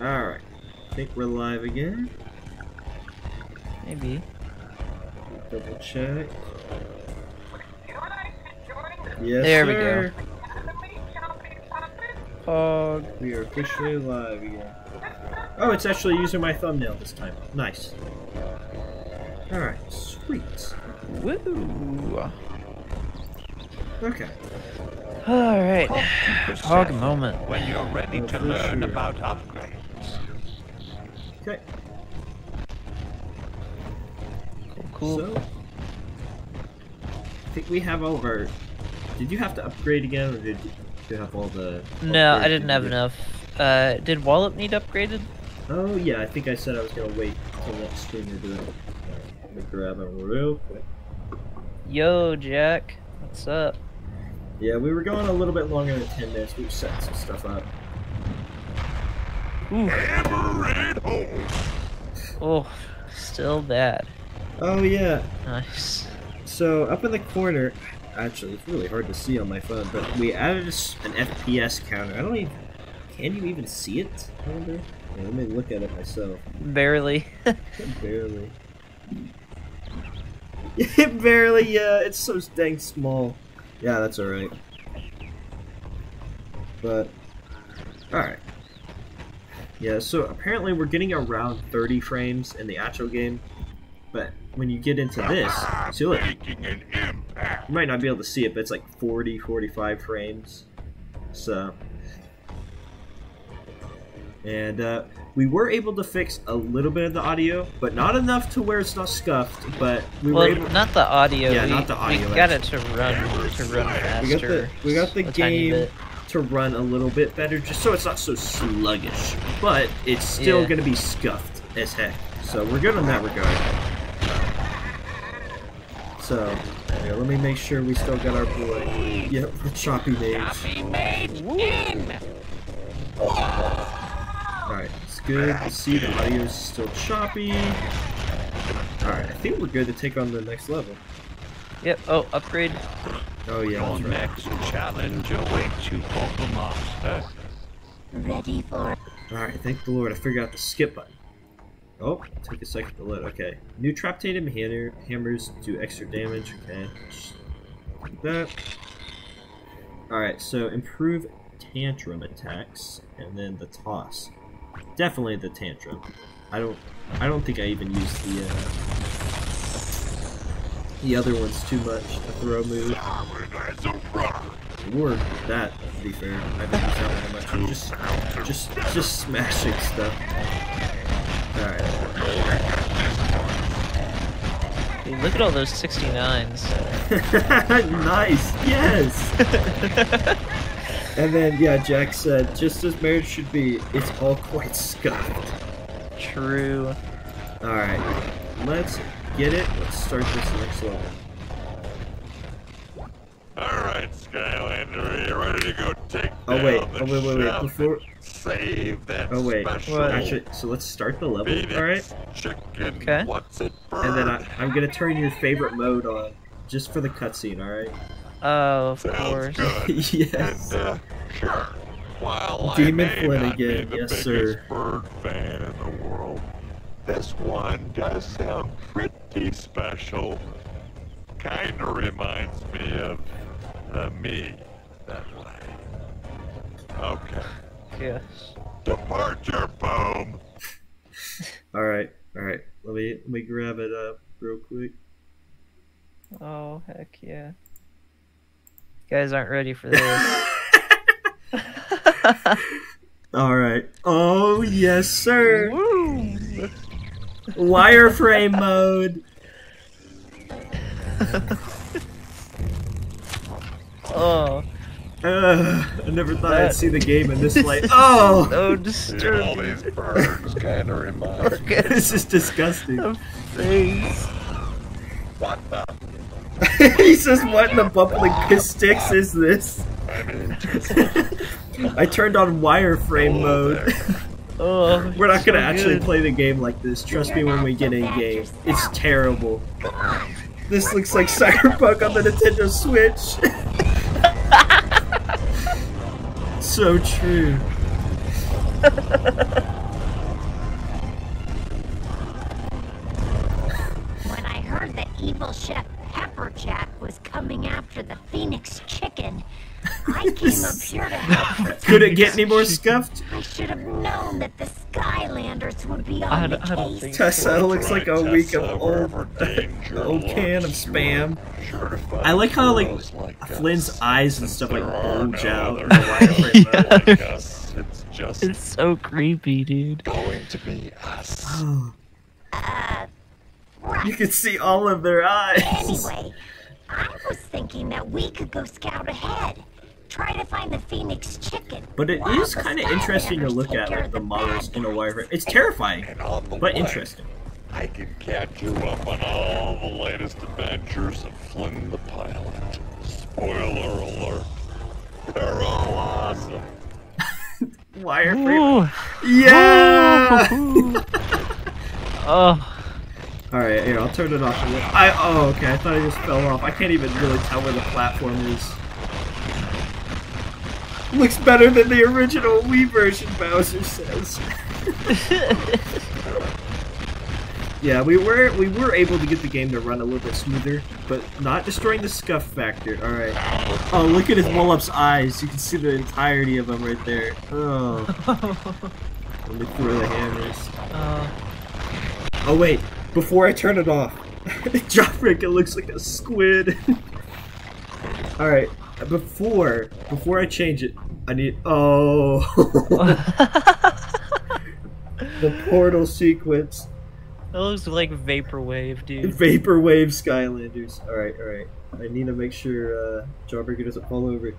Alright. I think we're live again. Maybe. Double check. Yes, There we sir. Pog. We are officially live again. Oh, it's actually using my thumbnail this time. Nice. Alright, sweet. Woo. Okay. Alright. Pog Pog moment. when you're ready Oh, to learn sure. about upgrades. Okay. Cool. So, I think we have all of our. Did you have to upgrade again, or did you have all the? No, I didn't have you enough. Uh, did Wallop need upgraded? Oh yeah, I think I said I was gonna wait till next stream to do it. Alright, Let me grab it real quick. Yo, Jack. What's up? Yeah, we were going a little bit longer than ten minutes. We were setting some stuff up. Ooh. Hammer home. Oh, still bad. Oh yeah. Nice. So up in the corner, actually, it's really hard to see on my phone, but we added an FPS counter. I don't even. Can you even see it? I wonder. Yeah, let me look at it myself. Barely. Barely. Barely, yeah. It's so dang small. Yeah, that's alright. But, alright. Yeah, so apparently we're getting around 30 frames in the actual game, but when you get into this, see look, Making an impact. you might not be able to see it, but it's like 40, 45 frames. So. And uh, we were able to fix a little bit of the audio, but not enough to where it's not scuffed. But we well, were able. not the audio. Yeah, we, not the audio, We got it to run to run faster. we got the we got the game bit. To run a little bit better, just so it's not so sluggish. But it's still Yeah. gonna be scuffed as heck. So we're good in that regard. So, yeah, let me make sure we still got our boy. Yep, the choppy mage. Alright, it's good to see the audio is still choppy. Alright, I think we're good to take on the next level. Yep. Oh, upgrade. Oh yeah, Your that's right. next challenge awaits you, Portal Master. Ready for Alright, thank the Lord, I figured out the skip button. Oh, take a second to load. Okay. New trap tandem hammer, hammers do extra damage. Okay. Just like that. Alright, so improve tantrum attacks and then the toss. Definitely the tantrum. I don't I don't think I even used the uh, the other ones too much. to throw move. Or that, to be fair. I haven't used that one much. I'm just just just smashing stuff. Alright. Dude, look at all those 69s. nice, yes. and then yeah, Jack said, just as marriage should be, it's all quite scuffed. True. All right, let's get it. Let's start this next level. Alright, Skylander, are you ready to go take Oh down wait, the oh wait, wait, wait. shelf Before, Save that oh wait. special What? Actually, so let's start the level. All right. Okay. What's it and then I, I'm gonna turn your favorite mode on, just for the cutscene. All right. Oh, of Sounds course. good. yes. And, uh, sure. While Demon I may Flynn not be the yes, sir. bird fan in the world, this one does sound pretty special. Kinda reminds me of uh, me that way. Okay. Yes. Departure boom. All right, all right. Let me let me grab it up real quick. Oh, heck yeah. You guys aren't ready for this. All right. Oh yes, sir. Woo! Wireframe mode. Oh, Uh, I never thought I'd see the game in this light. Oh, so All these birds kinda remind me. this is disgusting. Face. What the? he says, "What in the bubbling piss sticks is this?" I I turned on wireframe mode. Oh, We're not gonna actually good. play the game like this. Trust me when we get in game. It's terrible. This looks like Cyberpunk on the Nintendo Switch. so true. when I heard that evil chef Pepperjack was coming after the Phoenix Chicken, Could it get any more scuffed? I should have known that the Skylanders would be I on the don't- I don't case. think Tessa That's looks like right, a week of Tessa, old, old can of spam. you're sure to find I like how, like, heroes like us, Flynn's eyes and stuff, like, bulge no out other in the wireframe heroes mode. It's just It's so creepy, dude. going to be us. Oh, Uh, you can see all of their eyes. Anyway, I was thinking that we could go scout ahead. Try to find the Phoenix Chicken. But it while is kind of interesting to look at, like the models in a guys. wireframe. It's terrifying, And on the but way, interesting. I can catch you up on all the latest adventures of Flynn the Pilot. Spoiler alert. They're all awesome. Wireframe. Yeah. Oh, All right, here I'll turn it off. a little. I oh okay. I thought I just fell off. I can't even really tell where the platform is. Looks better than the original Wii version. Bowser says. yeah, we were we were able to get the game to run a little bit smoother, but not destroying the scuff factor. All right. Oh, look at his Wallop's eyes. You can see the entirety of them right there. Oh. Let me throw the hammers. uh, Oh wait, before I turn it off, Joffrick it looks like a squid. All right, before before I change it, I need oh the portal sequence, that looks like vaporwave, dude. vaporwave Skylanders. All right, all right. I need to make sure uh, Jawbreaker doesn't fall over.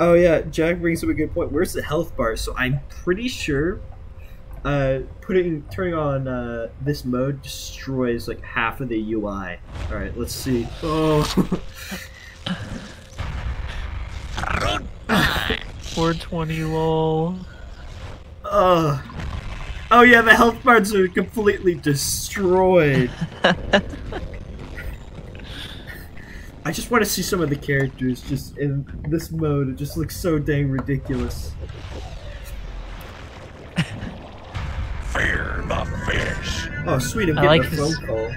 Oh yeah, Jack brings up a good point. Where's the health bar? So I'm pretty sure uh, putting turning on uh, this mode destroys like half of the UI. All right, let's see. Oh, 420 lol. oh, oh yeah, the health bars are completely destroyed. I just want to see some of the characters just in this mode. It just looks so dang ridiculous. Fear the fish. Oh, sweet! I'm I getting like a his- phone call.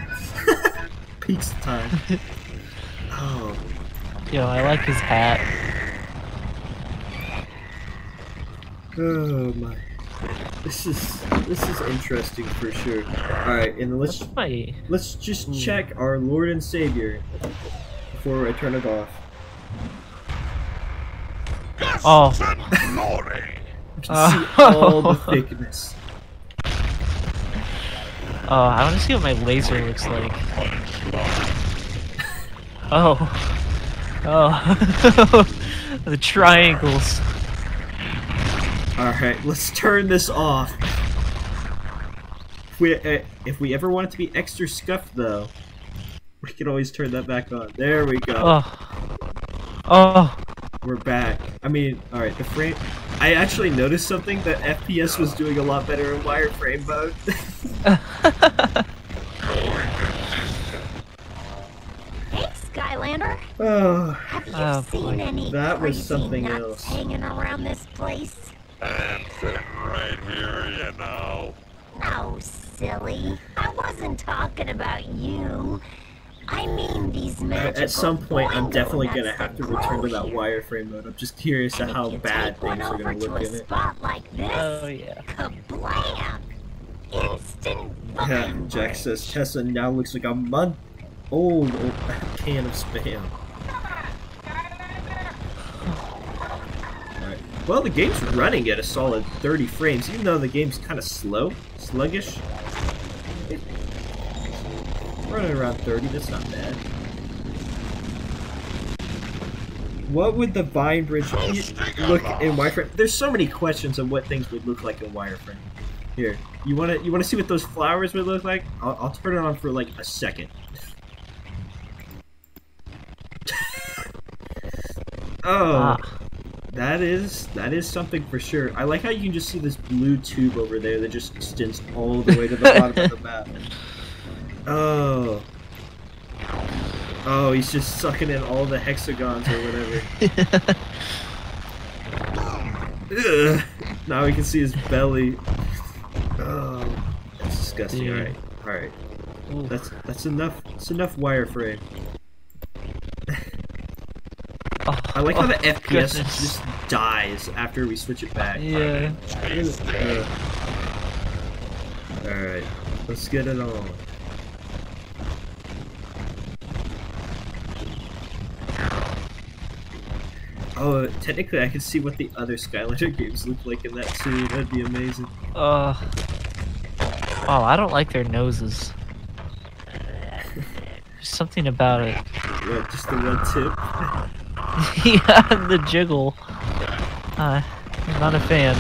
Pizza time. oh, Yo, I like his hat. Oh my! This is this is interesting for sure. All right, and let's That's my. let's just Hmm. check our Lord and Savior before I turn it off. Oh. Glory. You can see all the thickness. Oh, I want to see what my laser looks like. Oh. Oh. the triangles. All right, let's turn this off. If we uh, if we ever want it to be extra scuffed though, we can always turn that back on. There we go. Oh. Oh. We're back. I mean, alright, the frame. I actually noticed something that FPS was doing a lot better in wireframe mode. Hey, Skylander. oh, Have you Oh, seen boy. any That was crazy something nuts else. hanging around this place? I'm sitting right here, you know. Oh, silly. I wasn't talking about you. I mean these at, magical at some point, I'm definitely gonna have to return to that wireframe mode. I'm just curious at And how bad things are gonna to look a in it. spot like this, Oh yeah. kablam! Instant Yeah, fun. Jack says Tessa now looks like a month old, old oh, can of spam. Alright. Well, the game's running at a solid 30 frames, even though the game's kind of slow, sluggish. Running around 30, that's not bad. What would the Vine Bridge look in wireframe? There's so many questions on what things would look like in wireframe. Here, you wanna you wanna see what those flowers would look like? I'll, I'll turn it on for like a second. oh, Ah. That is that is something for sure. I like how you can just see this blue tube over there that just extends all the way to the bottom of the map. Oh. Oh, he's just sucking in all the hexagons or whatever. Ugh. Now we can see his belly. Oh, that's disgusting. Dude. All right, all right. Ooh. That's that's enough. That's enough wireframe. Oh. I like how the Oh, FPS goodness. just dies after we switch it back. Yeah. Uh, Alright, let's get it on. Oh, technically I can see what the other Skylander games look like in that too. That'd be amazing. Uh. Oh, I don't like their noses. There's something about it. What, just the red tip? yeah, the jiggle. Uh, I'm not a fan.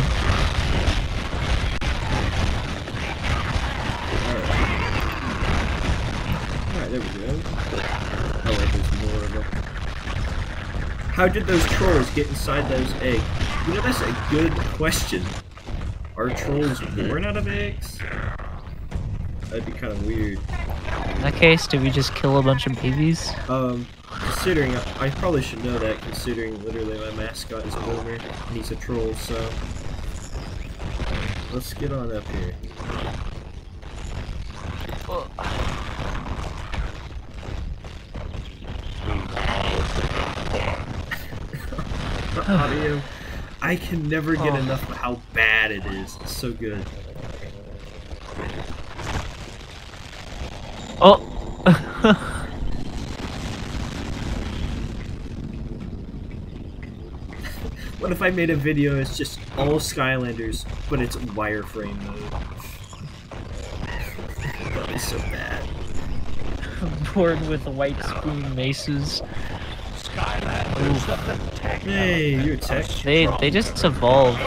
Alright, there we go. Oh wait, there's more of them. How did those trolls get inside those eggs? You know, that's a good question. Are trolls born out of eggs? That'd be kind of weird. In that case, did we just kill a bunch of babies? Um, considering, I probably should know that, considering literally my mascot is Boomer, and he's a troll, so... Let's get on up here. The audio, I can never get Oh. enough of how bad it is. It's so good. Oh! What if I made a video it's just all Skylanders, but it's wireframe mode? That'd be so bad. Board with white spoon maces. Skylanders the tech. Hey, you're a tech. They they just evolved.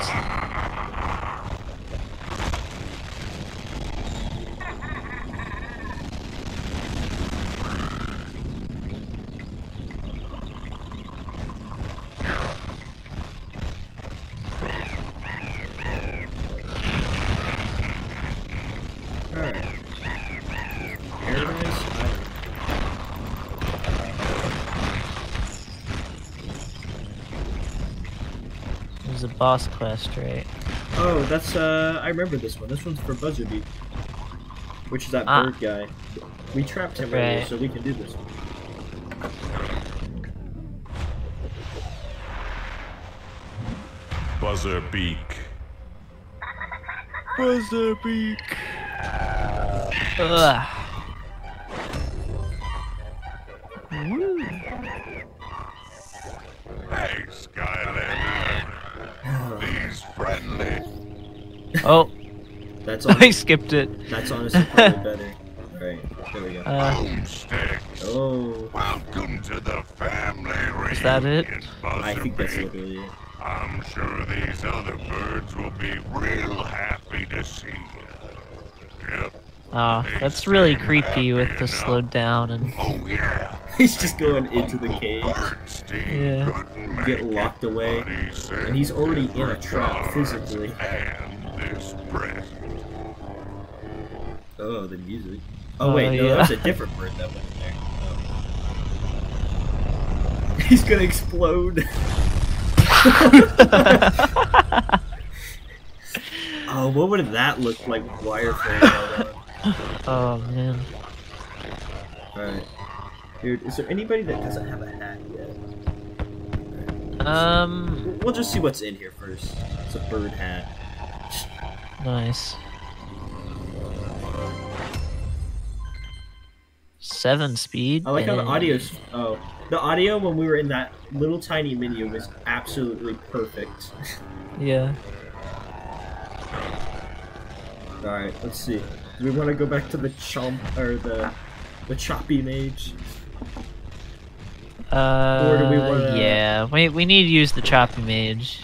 There's a boss quest, right? Oh, that's, uh, I remember this one. This one's for Buzzer Beak. Which is that Ah. bird guy. We trapped him earlier, Right. so we can do this one. Buzzer Beak. Buzzerbeak. Ugh. Oh, That's, I skipped it. that's honestly probably better. Alright, there we go. Uh, oh, Welcome to the family reunion. Is that it? I think that's literally it. I'm sure these other birds will be real happy to see you. Yep. oh, that's really creepy with the slowed down and Oh yeah. He's just going into the cage. Yeah. Get locked away, but he said and he's already in a trap physically. And this present. Oh, the music. Oh, Oh, wait, no, yeah. that was a different bird that went in there. Oh. He's gonna explode. oh, what would that look like with wireframe oh man. Alright. Dude, is there anybody that doesn't have a hat yet? Um, We'll just see what's in here first. It's a bird hat. Nice. Seven speed. I like how the Dang. audio's. Oh, the audio when we were in that little tiny menu was absolutely perfect. Yeah. All right, let's see. Do we want to go back to the chomp or the the choppy mage? Uh, Or do we wanna- yeah. We we need to use the choppy mage.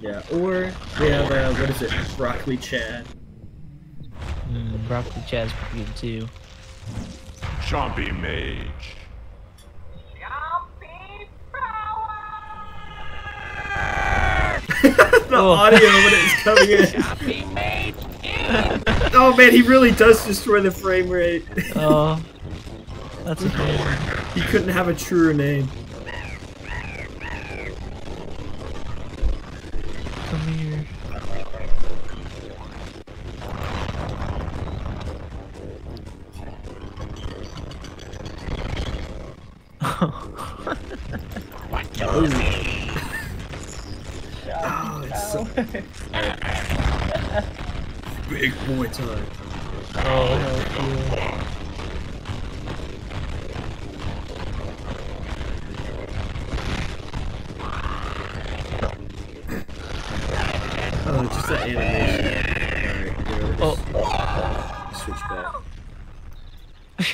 Yeah, or we have uh, what is it, broccoli Chad? Mm, broccoli Chad's pretty good too. Chompy Mage. the Oh. audio when it's coming in. oh man, he really does destroy the frame rate. Oh, that's amazing. he couldn't have a truer name.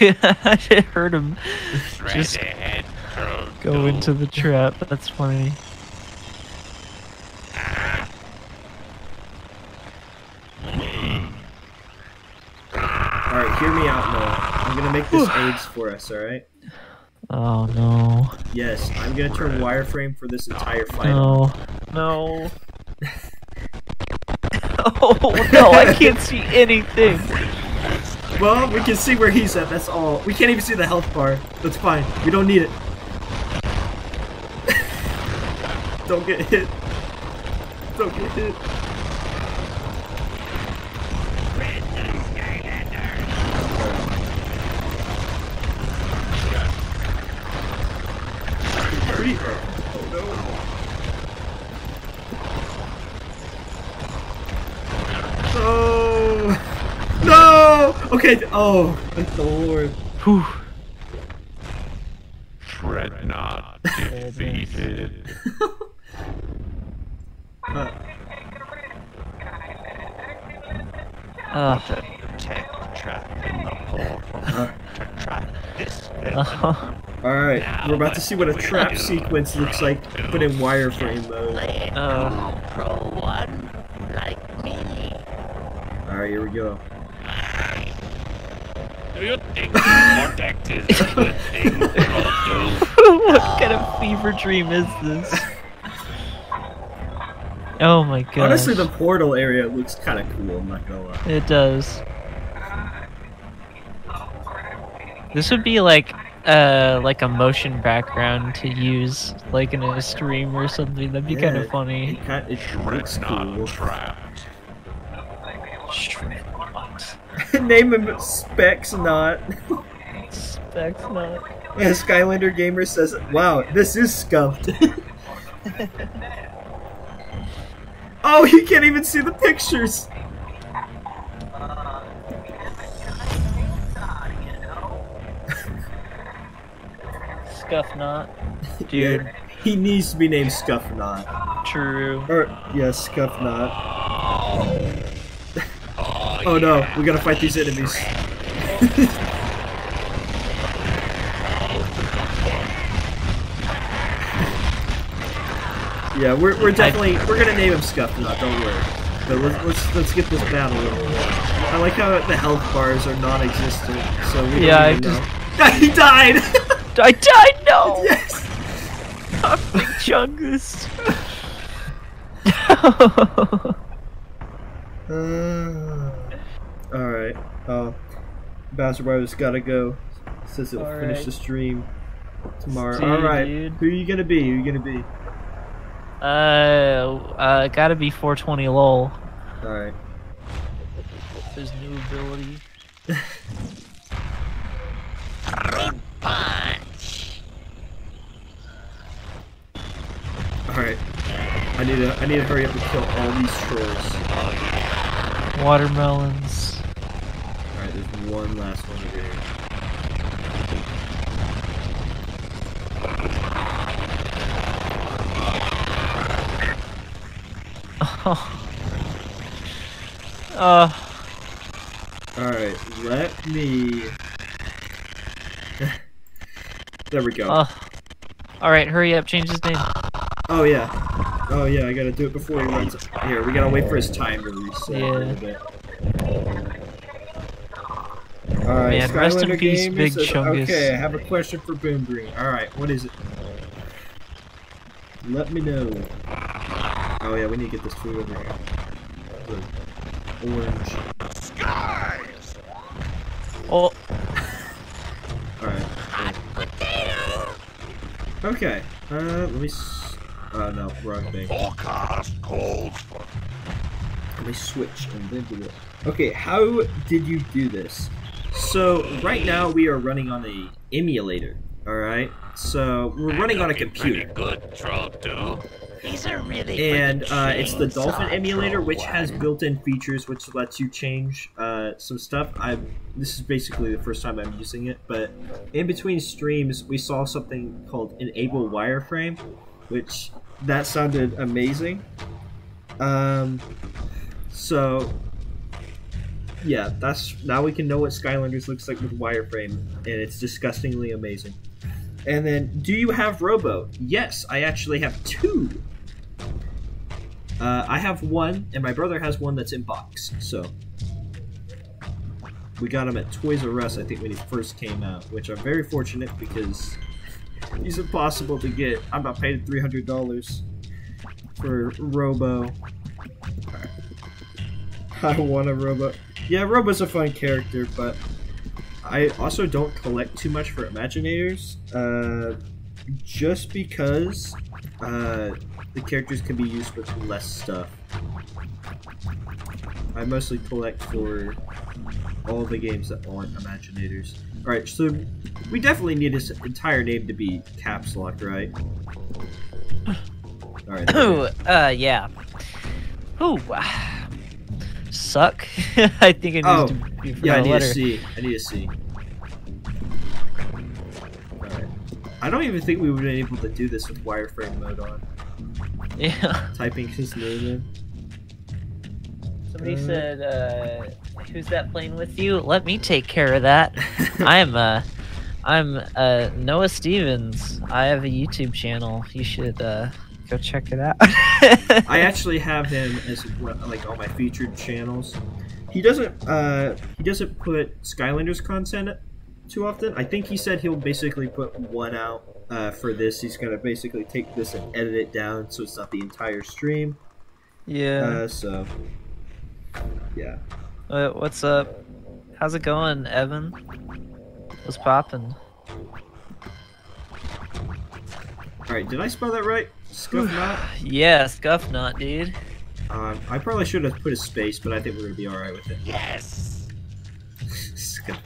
I heard him just ahead, go into the trap. That's funny. Alright, hear me out, Noah. I'm gonna make this AIDS for us, alright? Oh no. Yes, I'm gonna turn wireframe for this entire fight. No. No. Oh, oh no, I can't see anything. Well, we can see where he's at, that's all. We can't even see the health bar. That's fine. We don't need it. don't get hit. Don't get hit. Pretty. Oh no. No! No! Oh, thank the Lord. Whew. not defeated. Uh, Ugh. Protect the trap in the portal uh-huh. to trap this uh-huh. villain. Oh. Alright, we're about to see what a trap sequence looks like, but in wireframe mode. Oh. Uh. Pro one, like me. Alright, here we go. Do you think protect is a good thing, Troll what kind of fever dream is this? Oh my god. Honestly, the portal area looks kind of cool, I'm not gonna lie. It does. This would be like uh like a motion background to use like in a stream or something. That'd be kind of funny. It, kind it looks Shrednaught cool. trapped. Name him Specs Not. Specs not. yeah, Skylander Gamer says, wow, this is scuffed. oh, he can't even see the pictures! Scuff not. Dude, Yeah, he needs to be named Scuff Not. true. Or, yeah, Scuff Not. Oh no, we gotta fight these enemies. yeah, we're, we're definitely we're gonna name him Scuff Not. Don't worry. But let's let's let's get this battle over. I like how the health bars are non-existent, so we don't Yeah, I just- know. he died. I died. No. yes. Big Chungus. Uh, all right. Uh, Bowser Brothers gotta go. Says it'll All finish right. the stream tomorrow. All right. dude. Who are you gonna be? Who are you gonna be? uh, uh, gotta be 420 lol. All right. His new ability. Punch. All right. I need to. I need to hurry up and kill all these trolls. Watermelons. There's one last one over here. Oh. Uh, All right. Let me. there we go. uh. Alright, hurry up, change his name. Oh yeah. Oh yeah. I gotta do it before he runs. Here. We gotta wait for his time to reset. Yeah. A little bit. Alright, Man, rest in peace, Gamer Big says, Chungus. Okay, I have a question for BoomBringer. Alright, what is it? Let me know. Oh yeah, we need to get this food over here. The orange. Skies! Oh, Alright. Potato. Okay. Uh, let me. S- uh, no, wrong thing. Forecast calls for Let me switch and then do it. Okay, how did you do this? So right now we are running on a emulator. All right. So we're running on a computer. Good, Troll Dude. These are really and uh, it's the Dolphin emulator, which troll has built-in features which lets you change uh, some stuff. I this is basically the first time I'm using it, but in between streams, we saw something called enable wireframe, which that sounded amazing. Um, so yeah, that's now we can know what Skylanders looks like with wireframe, and it's disgustingly amazing. And then, do you have Robo? Yes, I actually have two. Uh, I have one, and my brother has one that's in box. So we got him at Toys R Us, I think, when he first came out, which I'm very fortunate because he's impossible to get. I'm not paying three hundred dollars for Robo. I want a Robo. Yeah, Robo's a fun character, but I also don't collect too much for Imaginators, uh, just because uh, the characters can be used with less stuff. I mostly collect for all the games that aren't Imaginators. Alright, so we definitely need his entire name to be caps locked, right? Alright. Oh, uh, yeah. Ooh, suck. I think it needs Oh, to be for Yeah, I a need a letter. C. I need a C. I don't even think we would have been able to do this with wireframe mode on. Yeah. Typing his name in. Somebody Uh, said, uh, who's that playing with you? Let me take care of that. I'm, uh, I'm, uh, Noah Stevens. I have a YouTube channel. You should, uh, go check it out. I actually have him as like on my featured channels. He doesn't uh he doesn't put Skylanders content too often. I think he said he'll basically put one out uh, for this. He's gonna basically take this and edit it down so it's not the entire stream. Yeah. Uh, so yeah. Uh, what's up? How's it going, Evan? What's poppin'? All right, did I spell that right? Scuff not. Yeah, scuff not, dude. Um, I probably should have put a space, but I think we're gonna be all right with it. Yes. Scuff.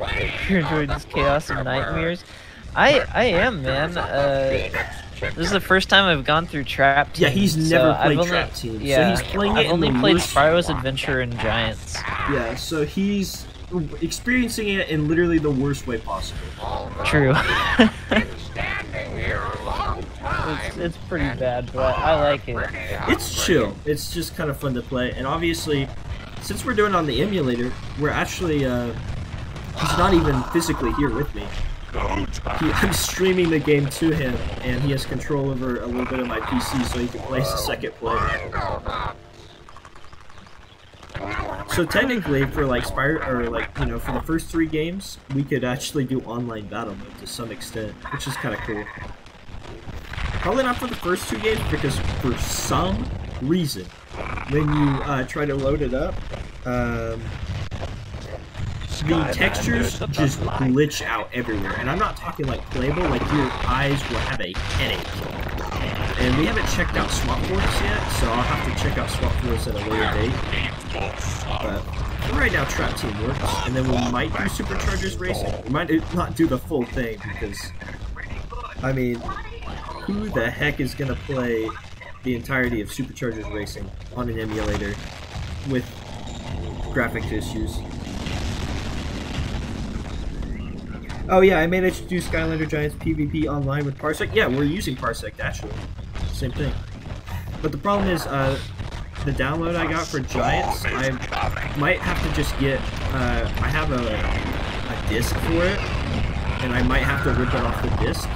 You're enjoying this chaos and nightmares. I I am, man. Uh, this is the first time I've gone through Trap Team. Yeah, he's so never I've played only- Trap Team, so Yeah, he's playing it I've only the played Spyro's Adventure and Giants. Yeah, so he's experiencing it in literally the worst way possible. True. Standing here a long time. it's, it's pretty bad, but I like it. It's chill. It's just kind of fun to play, and obviously, since we're doing it on the emulator, we're actually uh, he's not even physically here with me. He, I'm streaming the game to him, and he has control over a little bit of my PC, so he can play as a second player. So technically, for like Spyro, or like you know, for the first three games, we could actually do online battle mode to some extent, which is kind of cool. Probably not for the first two games because for some reason, when you uh, try to load it up, um, the textures just glitch out everywhere, and I'm not talking like playable. Like your eyes will have a headache. And we haven't checked out Swap Force yet, so I'll have to check out Swap Force at a later date. But for right now, Trap Team works, and then we might do Superchargers Racing. We might not do the full thing because, I mean, who the heck is gonna play the entirety of Superchargers Racing on an emulator with graphics issues? Oh yeah, I managed to do Skylander Giants PvP online with Parsec. Yeah, we're using Parsec actually. Same thing. But the problem is, uh, the download I got for Giants, I might have to just get, uh, I have a, a disc for it, and I might have to rip it off the disc,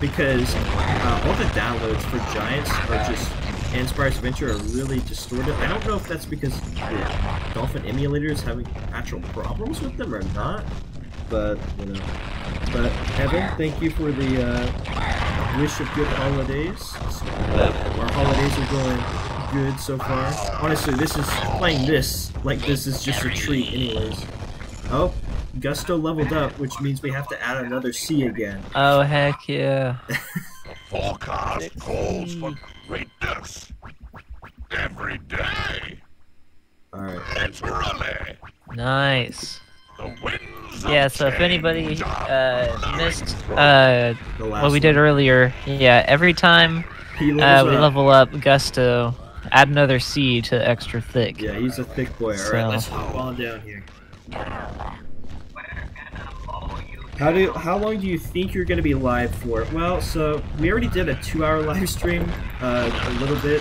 because uh, all the downloads for Giants are just, and Spyro's Adventure are really distorted. I don't know if that's because the Dolphin emulator is having actual problems with them or not, but, you know. But, Evan, thank you for the, uh, wish of good holidays. Our holidays are going good so far. Honestly, this is playing this like this is just a treat, anyways. Oh, Gusto leveled up, which means we have to add another C again. Oh heck yeah. Forecast calls for greatness. Every day. All right. Literally. Nice. The winds Yeah, so if anybody uh, missed uh, what we did earlier, yeah, every time uh, we level up Gusto, add another C to extra thick. Yeah, he's a thick boy. Alright, So- let's hop on down here. How do how long do you think you're gonna be live for? Well, so we already did a two hour live stream, uh, a little bit.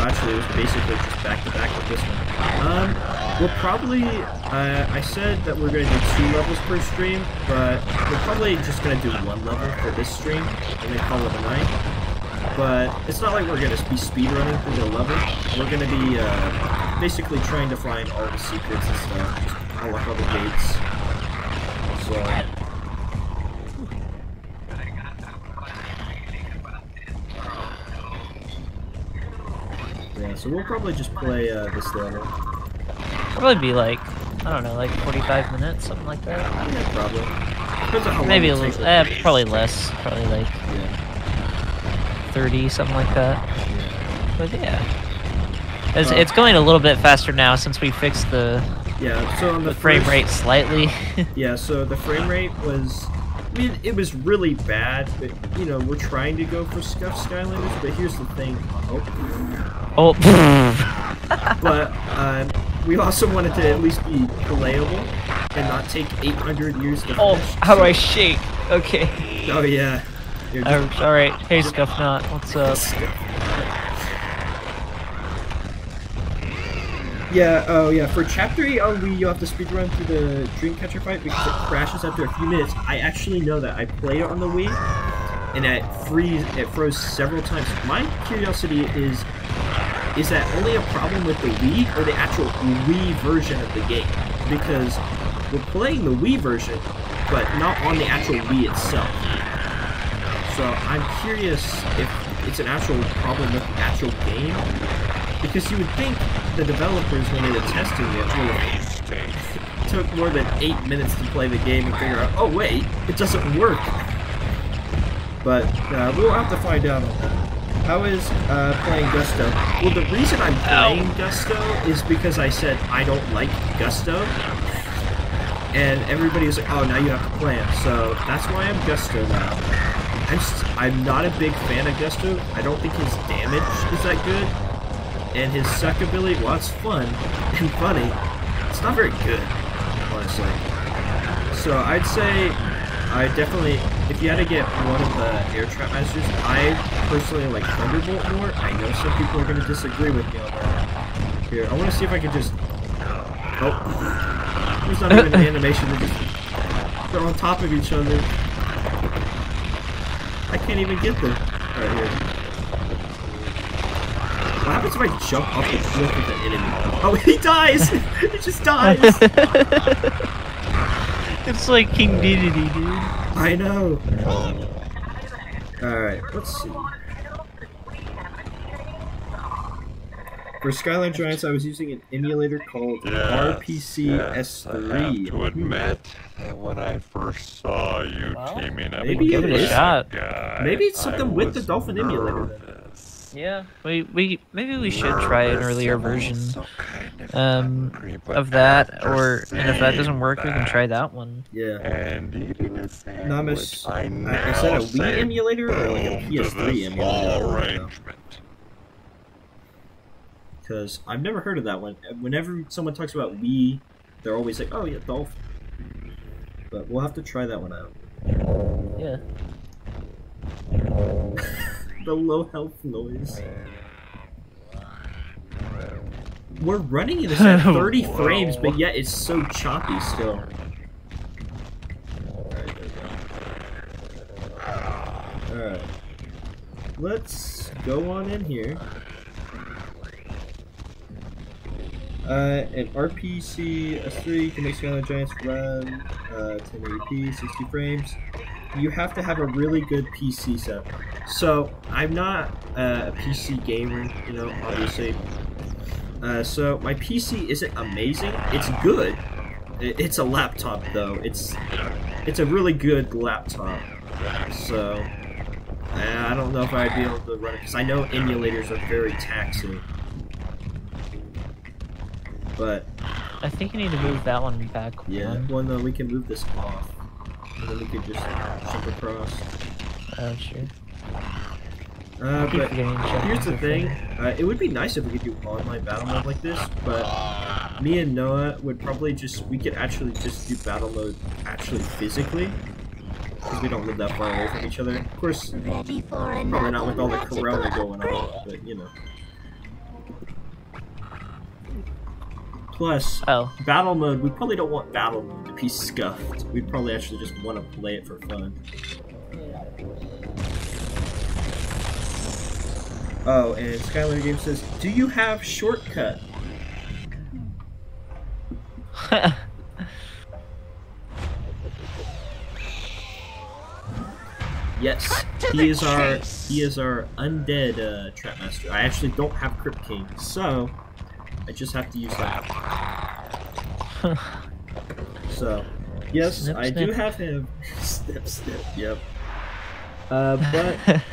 Actually, it was basically just back to back with this one. Um, we'll probably. Uh, I said that we're gonna do two levels per stream, but we're probably just gonna do one level for this stream and then call it a night. But it's not like we're gonna be speed running through the level. We're gonna be uh, basically trying to find all the secrets and stuff, just unlock all the gates. So. Yeah, so we'll probably just play uh, this level. Probably be like, I don't know, like 45 minutes, something like that. Yeah, probably. Maybe a little, eh, probably less, probably like Yeah. 30, something like that. Yeah. But yeah. It's, it's going a little bit faster now since we fixed the, Yeah, so on the, the frame first- rate slightly. Yeah, so the frame rate was. I mean, it was really bad, but you know, we're trying to go for Scuff Skylanders, but here's the thing. Oh. oh, But um, we also wanted to at least be playable and not take 800 years to oh, finish. how do I shake? Okay. Oh, yeah. Uh, Alright, hey Scuffnut, what's up? Yeah, oh yeah, for chapter 8 on Wii, you have to speedrun through the Dreamcatcher fight because it crashes after a few minutes. I actually know that. I played it on the Wii, and it freeze it froze several times. My curiosity is, is that only a problem with the Wii or the actual Wii version of the game? Because we're playing the Wii version, but not on the actual Wii itself. So I'm curious if it's an actual problem with the actual game, because you would think the developers, when they were testing it, have took more than eight minutes to play the game and figure out, oh wait, it doesn't work. But uh, we'll have to find out on that. How is uh, playing Gusto? Well, the reason I'm playing Gusto is because I said I don't like Gusto, and everybody was like, "Oh, now you have to play him." So that's why I'm Gusto now. I'm, s- I'm not a big fan of Gusto. I don't think his damage is that good, and his suck ability, while it's fun and funny, it's not very good, honestly. So I'd say I definitely, if you had to get one of the air trap masters, I personally like Thunderbolt more. I know some people are going to disagree with me on that. Here, I want to see if I can just. Oh, there's not even an animation. They're just they're on top of each other. I can't even get them. Alright, here. What happens if I jump off the cliff with an enemy? Oh, he dies! he just dies! it's like King Dedede, dude. I know. Alright, let's see. For Skyline Giants, I was using an emulator called Yes, RPC yes, I have S3. to admit that when I first saw you Well, teaming up maybe with it shot. guy, Maybe it's something with the was Dolphin emulator then. Nervous. Yeah, we we maybe we should try an earlier version of um, of that, or and if that doesn't work, we can try that one. Yeah. And eating a Namus, sandwich, I is that a Wii emulator or like a PS3 emulator? whole I don't know. arrangement. Because I've never heard of that one. Whenever someone talks about Wii, they're always like, oh yeah, Dolphin. But we'll have to try that one out. Yeah. the low health noise. We're running this at 30 frames, but yet it's so choppy still. Alright, there we go. Alright. Let's go on in here. Uh, an RPCS3 can make Skyline Giants run uh, 1080p, 60 frames. You have to have a really good PC set. So, I'm not uh, a PC gamer, you know, obviously. Uh, so, my PC isn't amazing. It's good. It's a laptop, though. It's it's a really good laptop. So, I don't know if I'd be able to run it, because I know emulators are very taxing. But I think you need to move that one back. Yeah. one. Well, no, we can move this off, and then we could just jump across. Oh, sure. Uh, but forgetting to jump here's the thing. Uh, it would be nice if we could do online battle mode like this, but me and Noah would probably just we could actually just do battle mode actually physically. Because we don't live that far away from each other. Of course, Ready for probably not with all the magical corona going on, but you know. Plus, Oh, battle mode, we probably don't want battle mode to be scuffed. We'd probably actually just want to play it for fun. Oh, and Skylar Game says, "Do you have Short Cut?" Yes, he the is our he is our undead uh, trap master. I actually don't have Krypt King, so I just have to use that. So, yes, Snip, I do have him. snip, snip. Yep. Uh,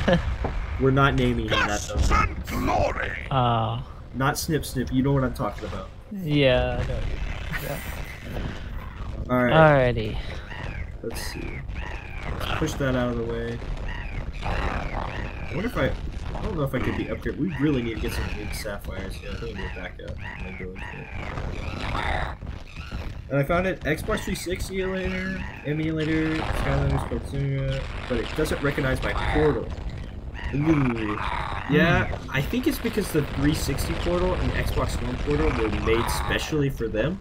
but we're not naming him that though. And glory! oh, Not snip, snip. You know what I'm talking about. yeah. I know. All right. Alrighty. Let's see. Let's push that out of the way. I wonder if I. I don't know if I could be upgraded. We really need to get some big sapphires. Yeah, I think to back up. I'm. And I found it Xbox 360 emulator, emulator, Skylanders, Proxima, but it doesn't recognize my portal. Ooh. Yeah, I think it's because the 360 portal and Xbox One portal were made specially for them.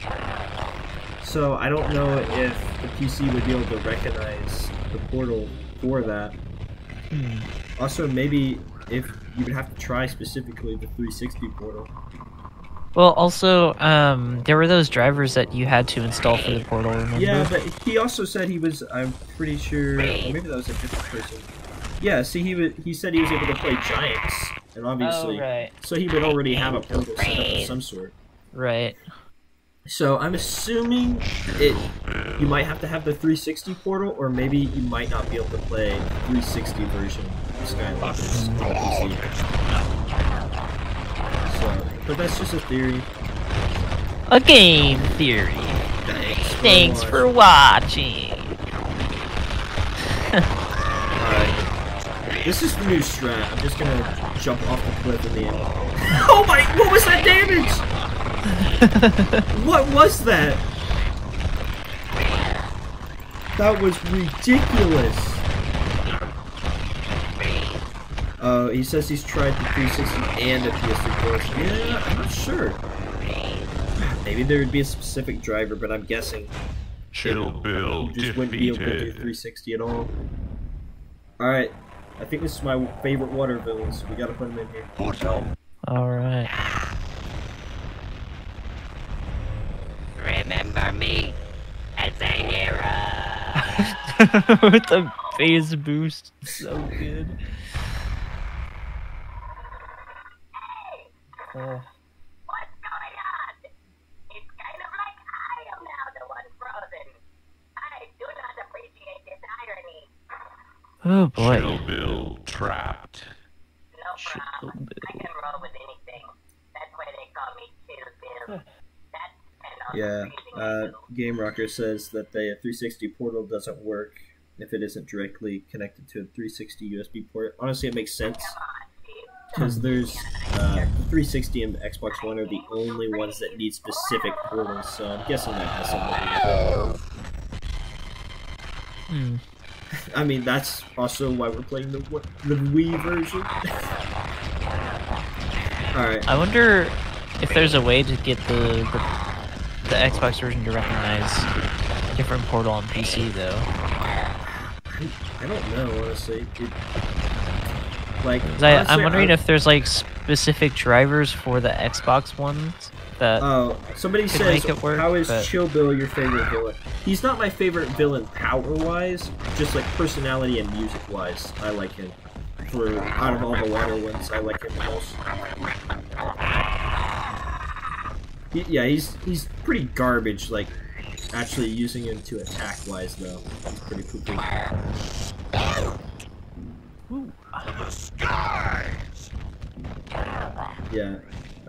So I don't know if the PC would be able to recognize the portal for that. Hmm. Also, maybe if you would have to try specifically the 360 portal. Well, also, um, there were those drivers that you had to install for the portal. Remember? Yeah, but he also said he was. I'm pretty sure. Maybe that was a different person. Yeah, see, he was. He said he was able to play giants, and obviously, Oh, right. so he would already have a portal set up of some sort. Right. So I'm assuming it. You might have to have the 360 portal, or maybe you might not be able to play 360 version of Skylanders on PC. So, but that's just a theory. A game theory. Thanks. Thanks watching. for watching. Alright. This is the new strat. I'm just gonna jump off the cliff in the end. oh my! What was that damage? what was that? That was ridiculous. Oh, he says he's tried the 360 and the PS3 portion. Yeah, I'm not sure. Maybe there would be a specific driver, but I'm guessing Chill Bill you just wouldn't be able to do defeated. 360 at all. Alright, I think this is my favorite water villains. We gotta put him in here. Put 'em All right. Remember me as a hero. With the phase boost, so good. Oh. What's going on? It's kind of like I am now the one frozen. I do not appreciate this irony. Oh boy. Chill Bill trapped. No Chill problem. I can roll with anything. That's why they call me Chill Bill. That Yeah, the freezing I uh. Game Rocker says that the 360 portal doesn't work if it isn't directly connected to a 360 USB port. Honestly, it makes sense Come on, Chief. because there's uh, the 360 and the Xbox One are the only ones that need specific portals. So I'm guessing that has something to do with Hmm. I mean, that's also why we're playing the Wii- the Wii version. All right. I wonder if there's a way to get the, the the Xbox version to recognize different portal on PC though. I don't know, honestly. It, like, 'Cause I, honestly, I'm wondering I- if there's like specific drivers for the Xbox ones that. Oh, somebody could says, make it work, "How is but- Chill Bill your favorite villain?" He's not my favorite villain power-wise, just like personality and music-wise. I like him. For out of all the water ones, I like him the most. He, yeah, he's he's pretty garbage. Like, actually using him to attack-wise, though, he's pretty poopy. The skies. Yeah.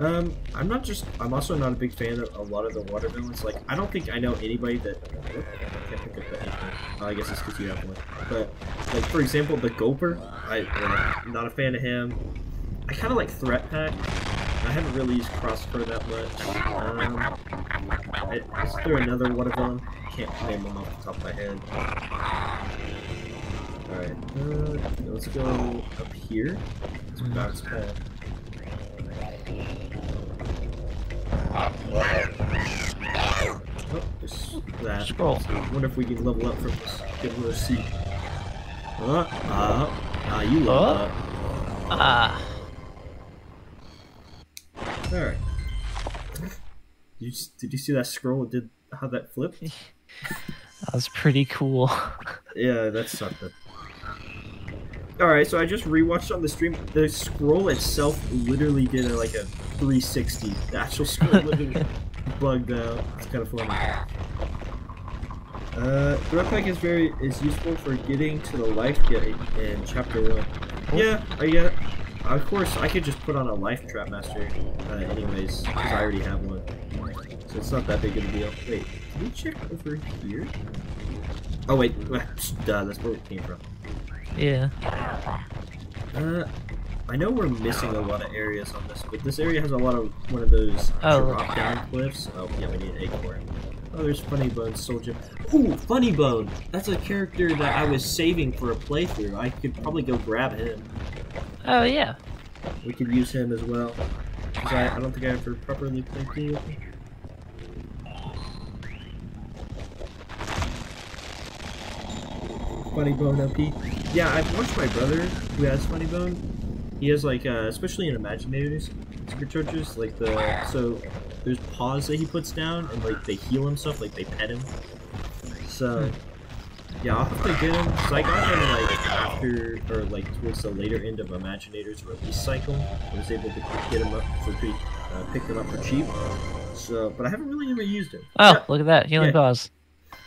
Um, I'm not just. I'm also not a big fan of a lot of the water villains. Like, I don't think I know anybody that. Whoop, I can't that. Oh, I guess it's because you have one. But, like, for example, the Gulper. I, uh, I'm not a fan of him. I kind of like Threat Pack. I haven't really used Crossfur that much. Um, I, is there another water villain? Can't name them off the top of my head. Alright, uh, let's go up here. Let's bounce back. Oh, just that. Scroll. I wonder if we can level up from this. Get another seat. Uh, uh, uh, you level Oh. up. Ah, Alright. You, did you see that scroll? It did how that flipped? that was pretty cool. Yeah, that's something. Alright, so I just rewatched on the stream. The scroll itself literally did a, like a 360. The actual scroll literally bugged out. It's kind of funny. Uh, threat pack is very is useful for getting to the life gate in chapter one. Yeah, I get. Of course, I could just put on a life trap master, uh, anyways, because I already have one. So it's not that big of a deal. Wait, can we check over here? Oh wait, duh, that's where it came from. Yeah. Uh, I know we're missing a lot of areas on this, but this area has a lot of one of those Oh. drop down cliffs. Oh yeah, we need an acorn. Oh, there's Funny Bone Soldier. Ooh, Funny Bone! That's a character that I was saving for a playthrough. I could probably go grab him. Oh yeah. We could use him as well. 'Cause I, I don't think I ever properly played through Funny Bone OP. Yeah, I've watched my brother who has Funny Bone. He has like, uh, especially in Imaginators, superchargers, like the so there's paws that he puts down and like they heal himself, like they pet him. So yeah, I'll have to get him. So I got him like after or like towards the later end of Imaginator's release cycle. I was able to get him up for pretty, uh, pick him up for cheap. So, but I haven't really ever used him. Oh, Yeah. look at that healing Yeah. paws.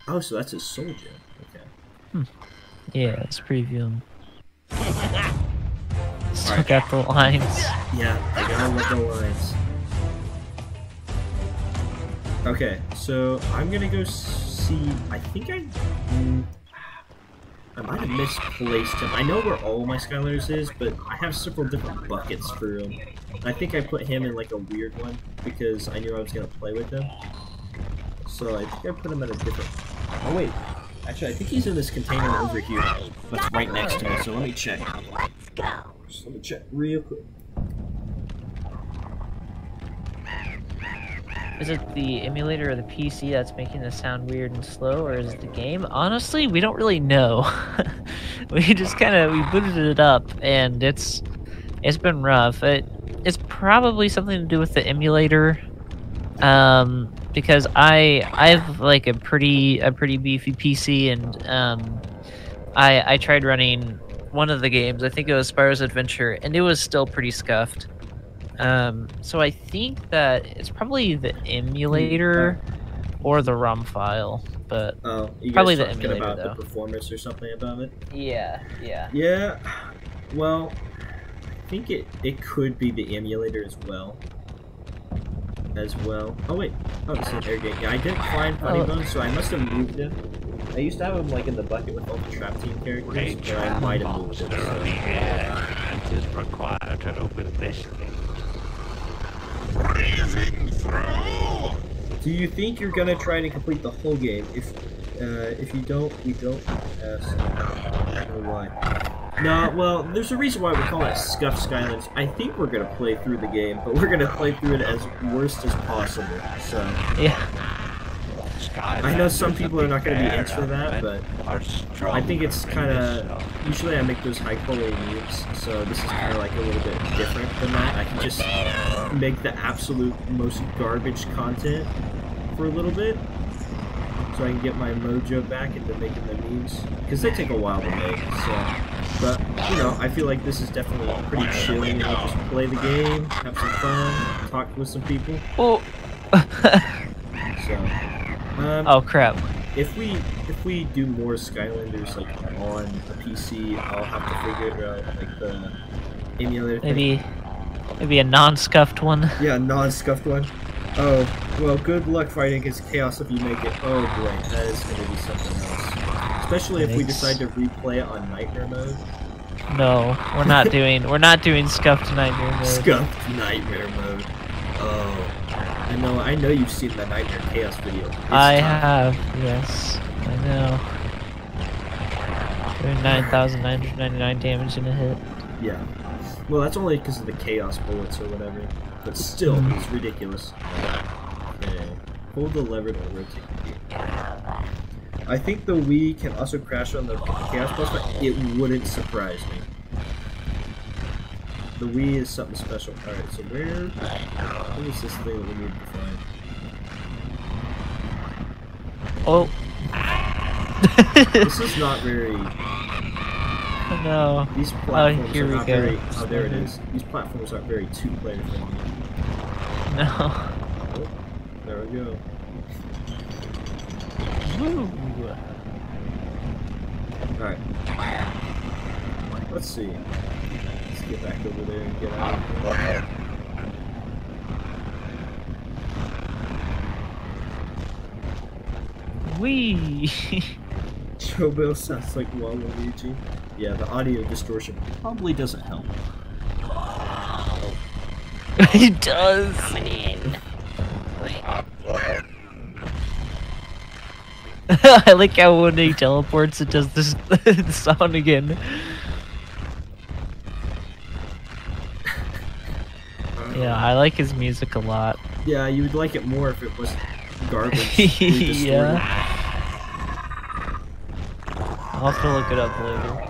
Oh, so that's his soldier. Okay. Yeah, let's preview him. Still Alright. got the lines. Yeah, I gotta love the lines. Okay, so I'm gonna go see. I think I. mm, I might have misplaced him. I know where all my Skylanders is, but I have several different buckets for him. I think I put him in like a weird one because I knew I was gonna play with him. So I think I put him at a different. Oh wait, actually I think he's in this container over here. That's right next to me. So let me check. Let's go. Just let me check real quick. Is it the emulator or the PC that's making this sound weird and slow, or is it the game? Honestly, we don't really know. we just kind of we booted it up, and it's it's been rough. It it's probably something to do with the emulator, um, because I I have like a pretty a pretty beefy PC, and um, I I tried running one of the games. I think it was Spyro's Adventure, and it was still pretty scuffed. Um, so I think that it's probably the emulator or the ROM file, but Oh, you Probably the talking emulator, about though. the performance or something about it? yeah, yeah. Yeah. Well, I think it it could be the emulator as well. As well. Oh wait. Oh, this is an air gate. Yeah, I didn't find Funny Oh. Bone, so I must have moved him. I used to have him like in the bucket with all the trap team characters, but I might have moved him. So. the air is required to open this gate. Breathing through! Do you think you're gonna try to complete the whole game? If uh, if you don't, you don't ask. I don't know why. No, well, there's a reason why we call it Scuff Skylands. I think we're gonna play through the game, but we're gonna play through it as worst as possible. So Yeah. I know some people are not gonna be into that, but I think it's kind of. Usually, I make those high quality memes, so this is kind of like a little bit different than that. I can just make the absolute most garbage content for a little bit, I can get my mojo back into making the memes because they take a while to make. So, but you know, I feel like this is definitely pretty chill. You know, just play the game, have some fun, talk with some people. Oh. So, um, oh crap. if we if we do more Skylanders like on a PC, I'll have to figure out like the emulator. thing. Maybe Maybe a non-scuffed one. Yeah, non-scuffed one. Oh, well, good luck fighting against chaos if you make it. Oh boy, that is gonna be something else. Especially if we decide to replay it on nightmare mode. No, we're not doing. We're not doing scuffed nightmare mode. Scuffed nightmare mode. Oh, I know. I know you've seen the nightmare chaos video. It's I tough. have. Yes, I know. Doing nine thousand nine hundred ninety-nine damage in a hit. Yeah. Well, that's only because of the chaos bullets or whatever. But still, it's ridiculous. Okay. Hold the lever to rotate the. I think the Wii can also crash on the chaos but it wouldn't surprise me. The Wii is something special. Alright, so where... What is this thing that we need to find? Oh. This is not very... no. These uh, platforms here are we not go. very... Oh, there it is. These platforms aren't very two-player friendly. No. Oh, there we go. Woo. Alright. Let's see. Let's get back over there and get out of here. Wee. Chobo sounds like Waluigi. Yeah, the audio distortion probably doesn't help. it does. I like how when he teleports, it does this sound again. Yeah, I like his music a lot. Yeah, you would like it more if it was garbage. yeah. I'll have to look it up later.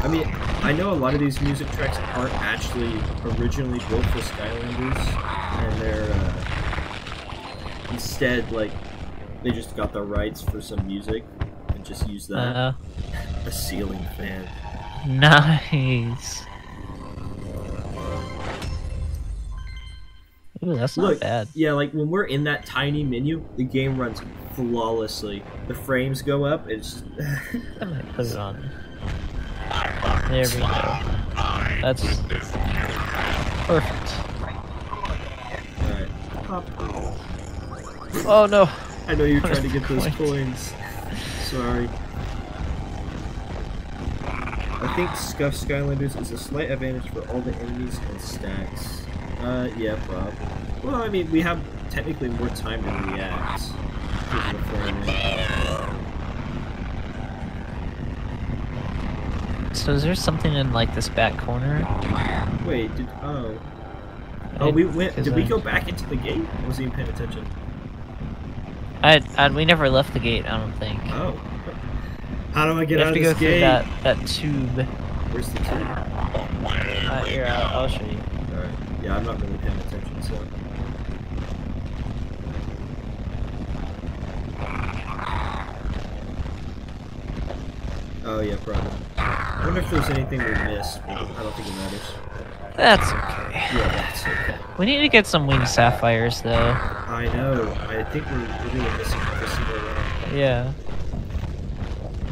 I mean, I know a lot of these music tracks aren't actually originally built for Skylanders, and they're uh, instead like they just got the rights for some music and just use that. Uh, A ceiling fan. nice. Ooh, that's not Look, bad. yeah, like when we're in that tiny menu, the game runs flawlessly. The frames go up. It's I might put it on. There we go. That's perfect. alright. Oh no. I know you're trying to get those coins. Sorry. I think Scuff Skylanders is a slight advantage for all the enemies and stacks. Uh, yeah, Bob. Well, I mean, we have technically more time to react. because of the frame rate. So is there something in like this back corner? Wait, did oh oh we went? Did we go back into the gate? I wasn't even paying attention. I, I we never left the gate. I don't think. Oh. How do I You get have out to of go this through gate? that that tube. Where's the tube? Uh, here, I'll, I'll show. Yeah, I'm not really paying attention, so. Oh yeah, probably. I wonder if there's anything we missed, but I don't think it matters. That's okay. Yeah, that's okay. We need to get some winged sapphires though. I know. I think we're, really missing every single one. Yeah.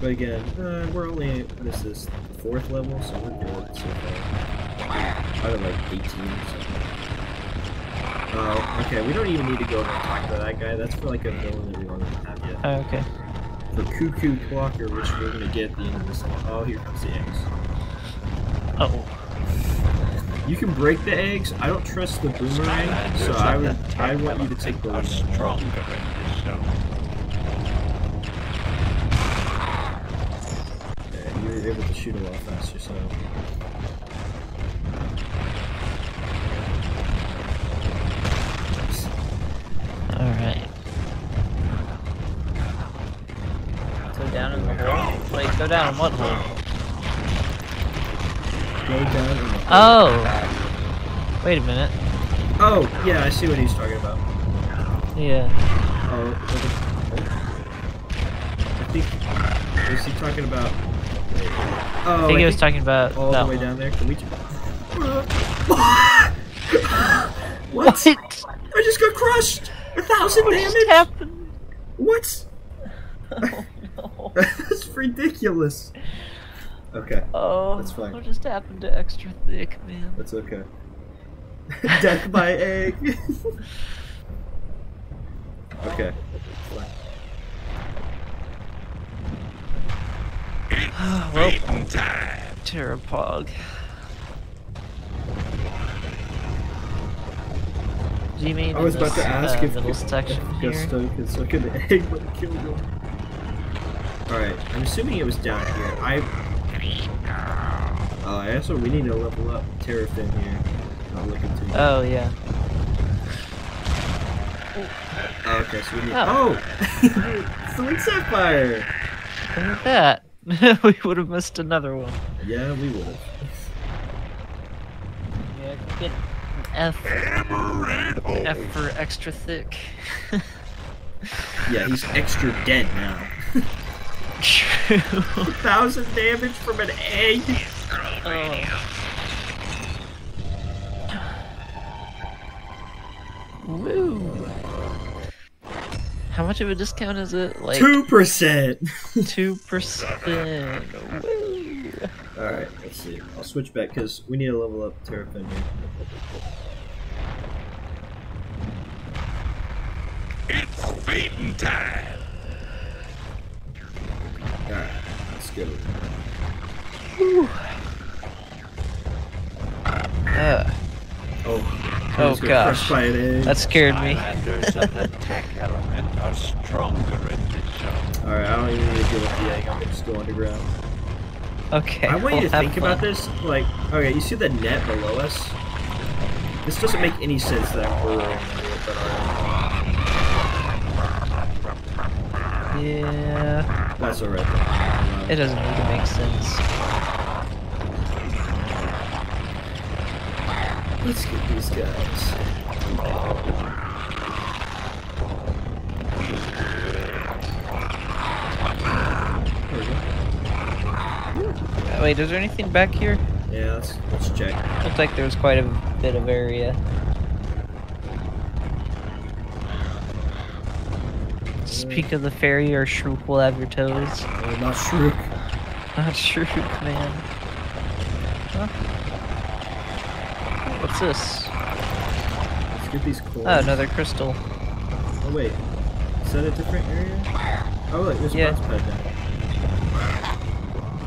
But again, uh, we're only what is this fourth level, so we're good so far. Probably like 18 or something. Oh, okay. We don't even need to go and talk to that guy. That's for like a villain that we don't even have yet. Oh, okay. For Cuckoo Clocker, which we're gonna get at the end of this level. Oh, here comes the eggs. Oh. You can break the eggs. I don't trust the boomerang, so I would I want you to take the are one. stronger than yourself. You were able to shoot a lot faster, so. Down what hole? Go down Oh. Wait a minute. Oh, yeah, I see what he's talking about. Yeah. Oh, I think. Was he talking about. Oh, I think he was talking about all the way one. down there. Can we? what? What? I just got crushed. A thousand What damage. happened? What? Oh, no. Ridiculous. Okay, Oh, That's fine. what just happened to extra thick, man? that's okay. Death by egg. okay. well. Terrapog. Do you mean I was about to ask uh, if, if, section if? Gusto could suck an egg but it killed him. Alright, I'm assuming it was down here. I. Oh, I also we need to level up Terrafin here. Not looking too. Oh yeah. Oh, okay, so we need. Oh. Oh! Sweet Sapphire! Look at that. we would have missed another one. Yeah, we would have. Yeah, get F. F for extra thick. Yeah, he's extra dead now. True. Thousand damage from an egg! Oh. Woo. How much of a discount is it? Like Two percent! two percent. Woo. Alright, let's see. I'll switch back because we need to level up Terrafin. It's feeding time. Alright, let's go. Uh, Oh, Oh, was gosh. crush by an egg. that scared me. Skylanders of the tech element are stronger in this show. Alright, I don't even need to deal with the egg. I'm gonna just go underground. Okay. I want you we'll to have think about this. Like, okay, you see the net below us? This doesn't make any sense that I'm burrowing into it, but alright. Yeah. That's alright. It doesn't need to make sense. Let's get these guys. There we go. Wait, is there anything back here? Yeah, let's, let's check. Looks like there was quite a bit of area. Speak of the fairy, or Shrook will have your toes. Oh, not Shrook. Not Shrook, man. Huh? What's this? Let's get these coins. Oh, another crystal. Oh, wait. Is that a different area? Oh, look, there's Yeah. a bounce pad down.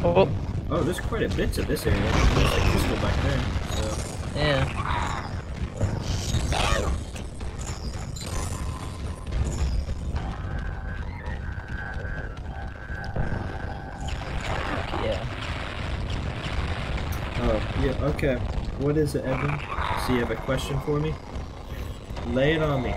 Oh, Oh, there's quite a bit to this area. There's a crystal back there. So. yeah. Yeah. Okay. What is it, Evan? So you have a question for me? Lay it on me.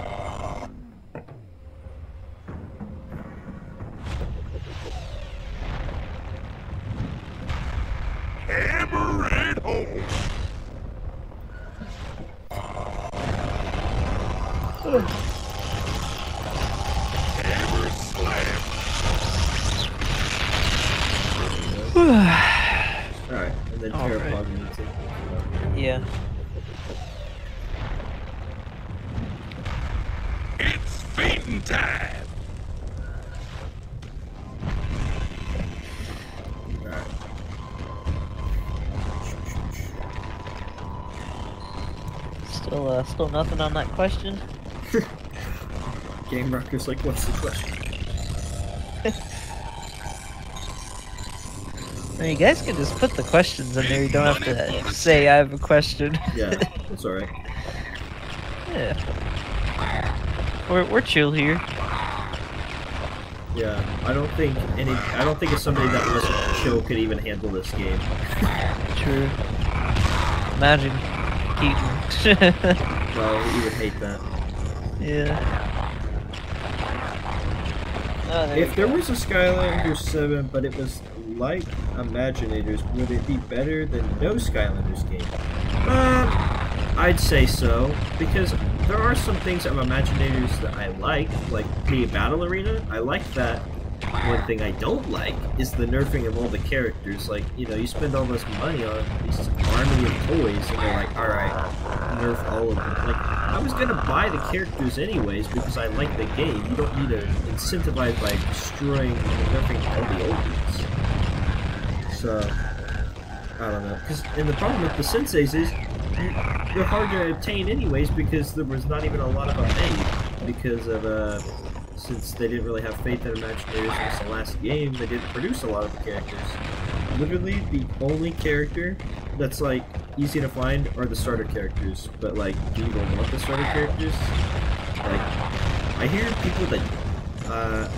Still, nothing on that question. Game Rocker's like, what's the question? I mean, you guys can just put the questions in there. You don't have to say I have a question. Yeah, that's alright. yeah. We're we're chill here. Yeah, I don't think any. I don't think if somebody that was chill could even handle this game. True. Imagine Keaton. Well, you would hate that. yeah. Oh, there If there go. was a Skylander 7, but it was like Imaginators, would it be better than no Skylanders game? Um, I'd say so, because there are some things of Imaginators that I like, like the Battle Arena. I like that. One thing I don't like is the nerfing of all the characters. Like, you know, you spend all this money on these army of toys, and they're like, alright, nerf all of them. Like, I was gonna buy the characters anyways because I like the game. You don't need to incentivize by destroying and nerfing all the old ones. So, I don't know. Because and the problem with the senseis is they're hard to obtain anyways because there was not even a lot of them made because of uh since they didn't really have faith in Imaginators since the last game they didn't produce a lot of the characters. Literally the only character that's like easy to find are the starter characters. But like, do you even want the starter characters? Like, I hear people that uh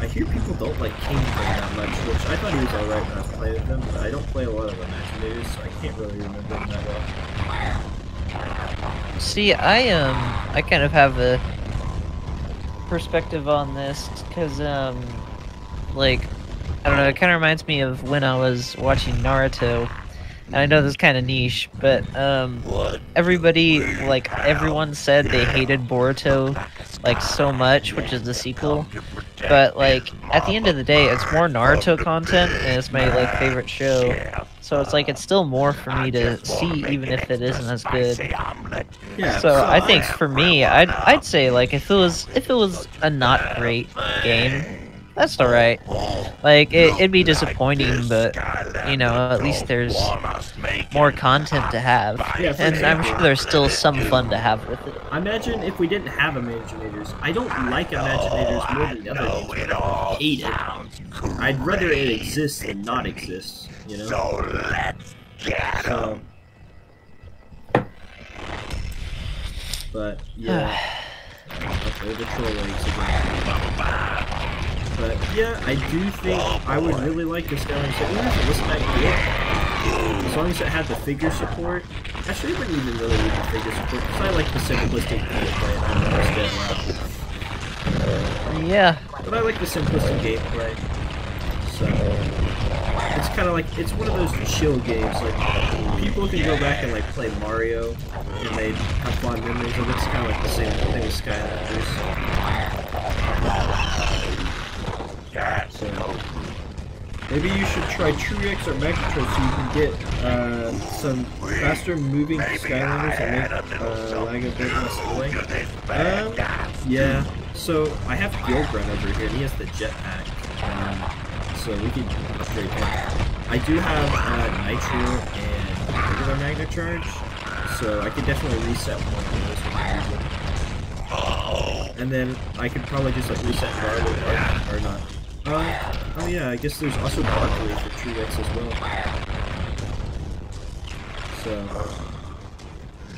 I hear people don't like King Kong that much, which I thought he was alright when I played with him, but I don't play a lot of Imaginators, so I can't really remember him that well. See, I um, I kind of have a perspective on this because um, like, I don't know, it kind of reminds me of when I was watching Naruto. And I know this is kind of niche, but um, everybody, like, everyone said they hated Boruto, like, so much, which is the sequel. But like, at the end of the day, it's more Naruto content, and it's my like favorite show. So it's like it's still more for me to see, even if it isn't as good. Yeah. So I think for me, I'd I'd say like if it was if it was a not great game, that's all right. Like it, it'd be disappointing, but you know at least there's more content to have, Yeah, for and I'm sure there's still some fun to have with it. Imagine if we didn't have Imaginators. I don't like Imaginators more than the other games. I hate it. I'd rather it exist than not exist, you know? So let's get 'em. So. But, yeah. okay, the troll again. But, yeah, I do think oh, I would really like this guy. So, even if it wasn't that good, as long as it had the figure support. Actually, it wouldn't even really need the figure support, because I like the simplistic gameplay, and I understand that. Yeah, But I like the simplistic gameplay. So it's kind of like it's one of those chill games. Like people can go back and like play Mario, and they have fond memories of it. It's kind of like the same thing with Skylanders. So maybe you should try Tree Rex or Megatron so you can get uh, some faster moving Skylanders and make uh, lag a bit less annoying. Um, yeah. So I have Gill Grunt over here, and he has the jetpack. Um, so we can. I do have uh, Nitro and regular Magna Charge, so I could definitely reset one of those. when I use them. And then I could probably just like reset Garlic or, or not. Uh, oh yeah, I guess there's also Barkley for Tree Rex as well. So.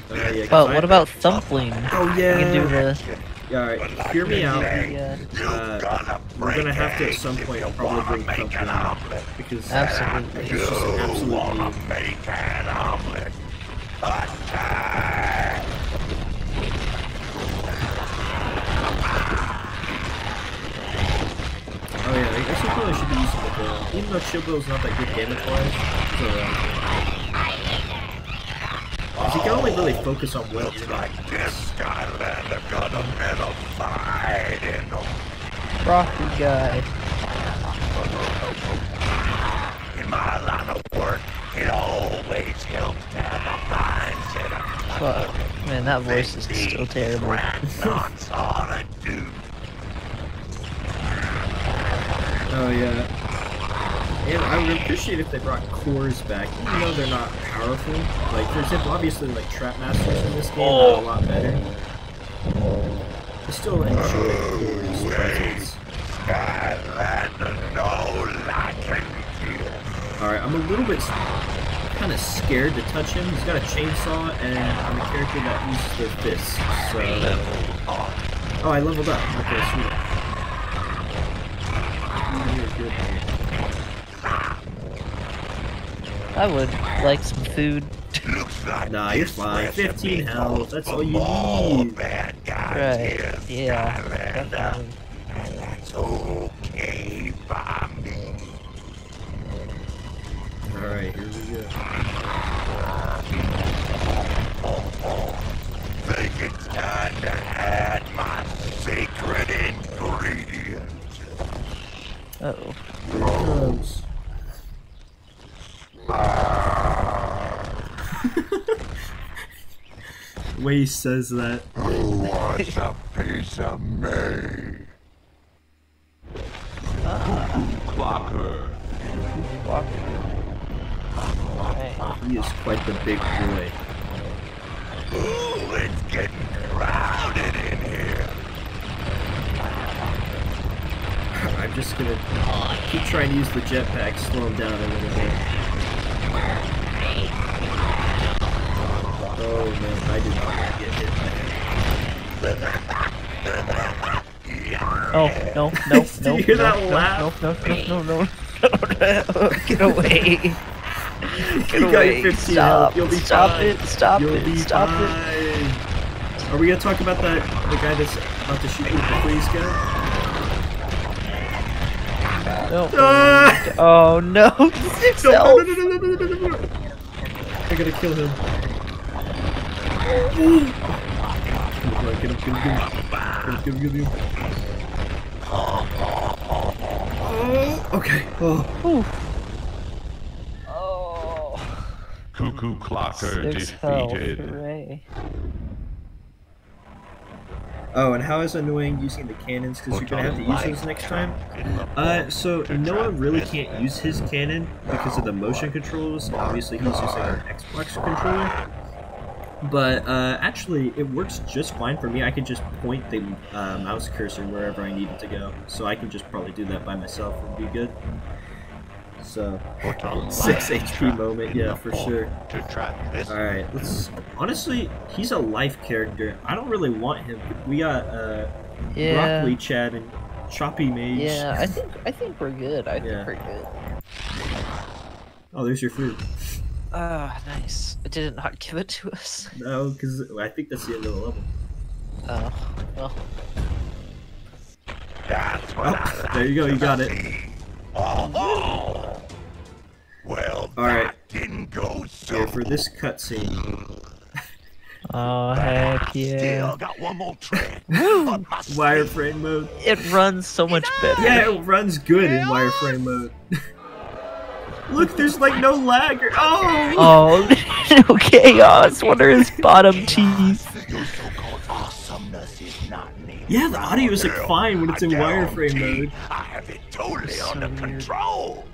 Uh, yeah, but I- what about Thumpling? Oh You can do yeah. the, Yeah, alright, hear me out. the uh, Uh, we're gonna have to at some point probably bring Thumpling out because absolutely. it's just an absolute need. Make an omelet. Oh yeah, I guess you probably should be using the bill. Even though Chill Bill's not that good damage wise, it's alright. Because you can only really focus on one Looks unit. like this Skyland have got a metal fight in them. Rocky guy. In my line of work, it always helps to have a mindset of Fuck. Man, that voice is still terrible. That's all I do. Oh yeah. And I would appreciate if they brought cores back, even though they're not powerful. Like, for example, obviously, like, Trap Masters in this game are a lot better. I still enjoy cores presence. Alright, I'm a little bit kind of scared to touch him. He's got a chainsaw, and I'm a character that uses their fists, so... Oh, I leveled up. Okay, sweet. Good. I would like some food. Looks like Nah, you're fine. 15 health, that's all you more need. bad guys Right. Yeah. Skylander. Definitely. That's okay by me. Alright, here we go. Think it's time to add my secret ingredient. Uh oh. Here it comes. He says that. Who wants a piece of me? Clocker. Alright. He is quite the big boy. Ooh, it's getting crowded in here. I'm just gonna keep trying to use the jetpack, slow him down a little bit. Oh man, I did not want to get hit by Oh no no Did no you hear no, that no, laugh? no no no no no Get away! Get You away! your 15 Stop! You'll be Stop fine. it! Stop You'll it! be Stop it! Are we gonna talk about that the guy that's about to shoot you with the freeze gun? No. Ah! Oh no! Six No, no, no, no, no, no, no, no, no. I gotta kill him. Come on, get him, get him, get him. Get him, get him, get him. Oh, okay. Oh. Oh. Cuckoo Clocker Six defeated. Hooray. Oh, and how is annoying using the cannons because you're gonna have to use those next time? Uh, so Noah really can't use his cannon because of the motion controls. Obviously, he's using an Xbox controller. But uh, actually, it works just fine for me. I can just point the uh, mouse cursor wherever I need it to go, so I can just probably do that by myself and be good. So, Put a Six HP moment, yeah, for sure. To trap this all right, let's. Honestly, he's a life character. I don't really want him. We got uh, Yeah. Broccoli Chad and Chompy Mage. Yeah, I think I think we're good. I Yeah. think we're good. Oh, there's your food. Ah, nice. It did it not give it to us. No, because I think that's the end of the level. Oh, well. That's what Oh, I there you go. You got it. Oh, well, All right. that didn't go so. Here for this cutscene. Oh heck yeah! Still got one more trick. up my sleeve. Wireframe mode. It runs so much better. Yeah, it runs good in wireframe mode. Look, there's like no lag. Or- oh. Oh, no chaos. What are his bottom teeth? Your so-called awesomeness is not needed. Yeah, the audio is like fine when it's in wireframe mode. I have it totally So under weird. control.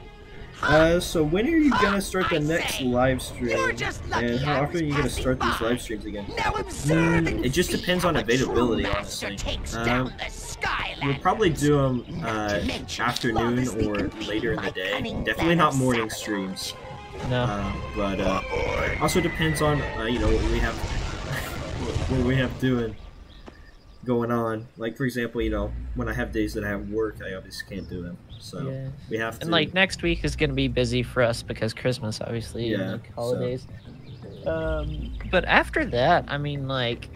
Uh, so when are you gonna start the next live stream? You're just lucky And how often are you gonna passing start these live streams again? Now observe and It just depends on how a true availability, master honestly. takes Um, down the Skyland. We'll probably do them uh, Not to mention afternoon or later in the day. Definitely not morning salvage. streams. No. Um, but uh, also depends on uh, you know what we have what what we have doing going on. Like for example, you know when I have days that I have work, I obviously can't do them. So Yeah. we have to. And like next week is gonna be busy for us because Christmas, obviously, Yeah, and like so- holidays. Um, but after that, I mean, like,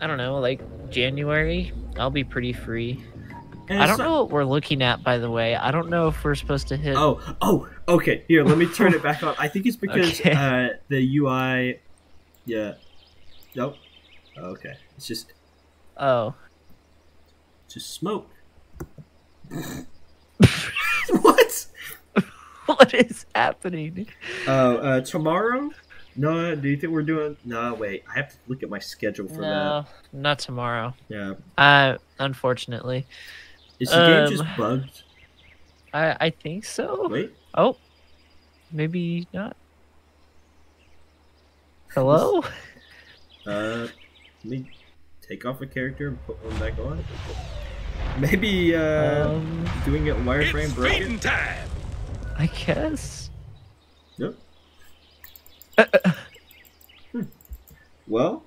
I don't know, like January, I'll be pretty free. and I don't not- know what we're looking at, by the way. I don't know if we're supposed to hit. Oh, oh, okay. Here, let me turn it back on. I think it's because Okay. uh, the UI. Yeah. Nope. Okay. It's just Oh. To smoke. what? what is happening? Oh, uh, tomorrow? No, do you think we're doing? No, wait. I have to look at my schedule for that. No, not tomorrow. Yeah. Uh, unfortunately, Is the game just Um, bugged? I I think so. Wait. Oh, maybe not. Hello. Uh, me take off a character and put one back on. Maybe uh, Um, doing it wireframe it's broken. feeding time. I guess. Yep. Hmm. Well,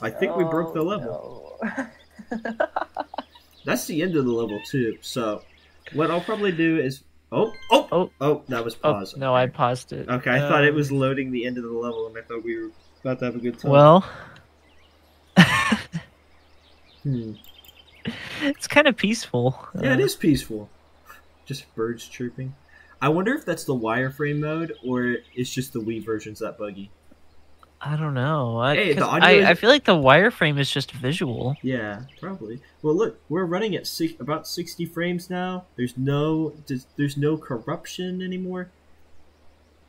I think we broke the Oh, level. no. That's the end of the level too. So, what I'll probably do is oh oh Oh. oh that was Oh, pause. no, I paused it. Okay, I thought it Um, was loading the end of the level, and I thought we were about to have a good time. Well, hmm. it's kind of peaceful. yeah, it Uh, is peaceful. Just birds chirping. I wonder if that's the wireframe mode or it's just the Wii versions that buggy. I don't know. I, Hey, audio is- I, I feel like the wireframe is just visual. Yeah, probably. Well, look, we're running at six, about sixty frames now. There's no there's, there's no corruption anymore.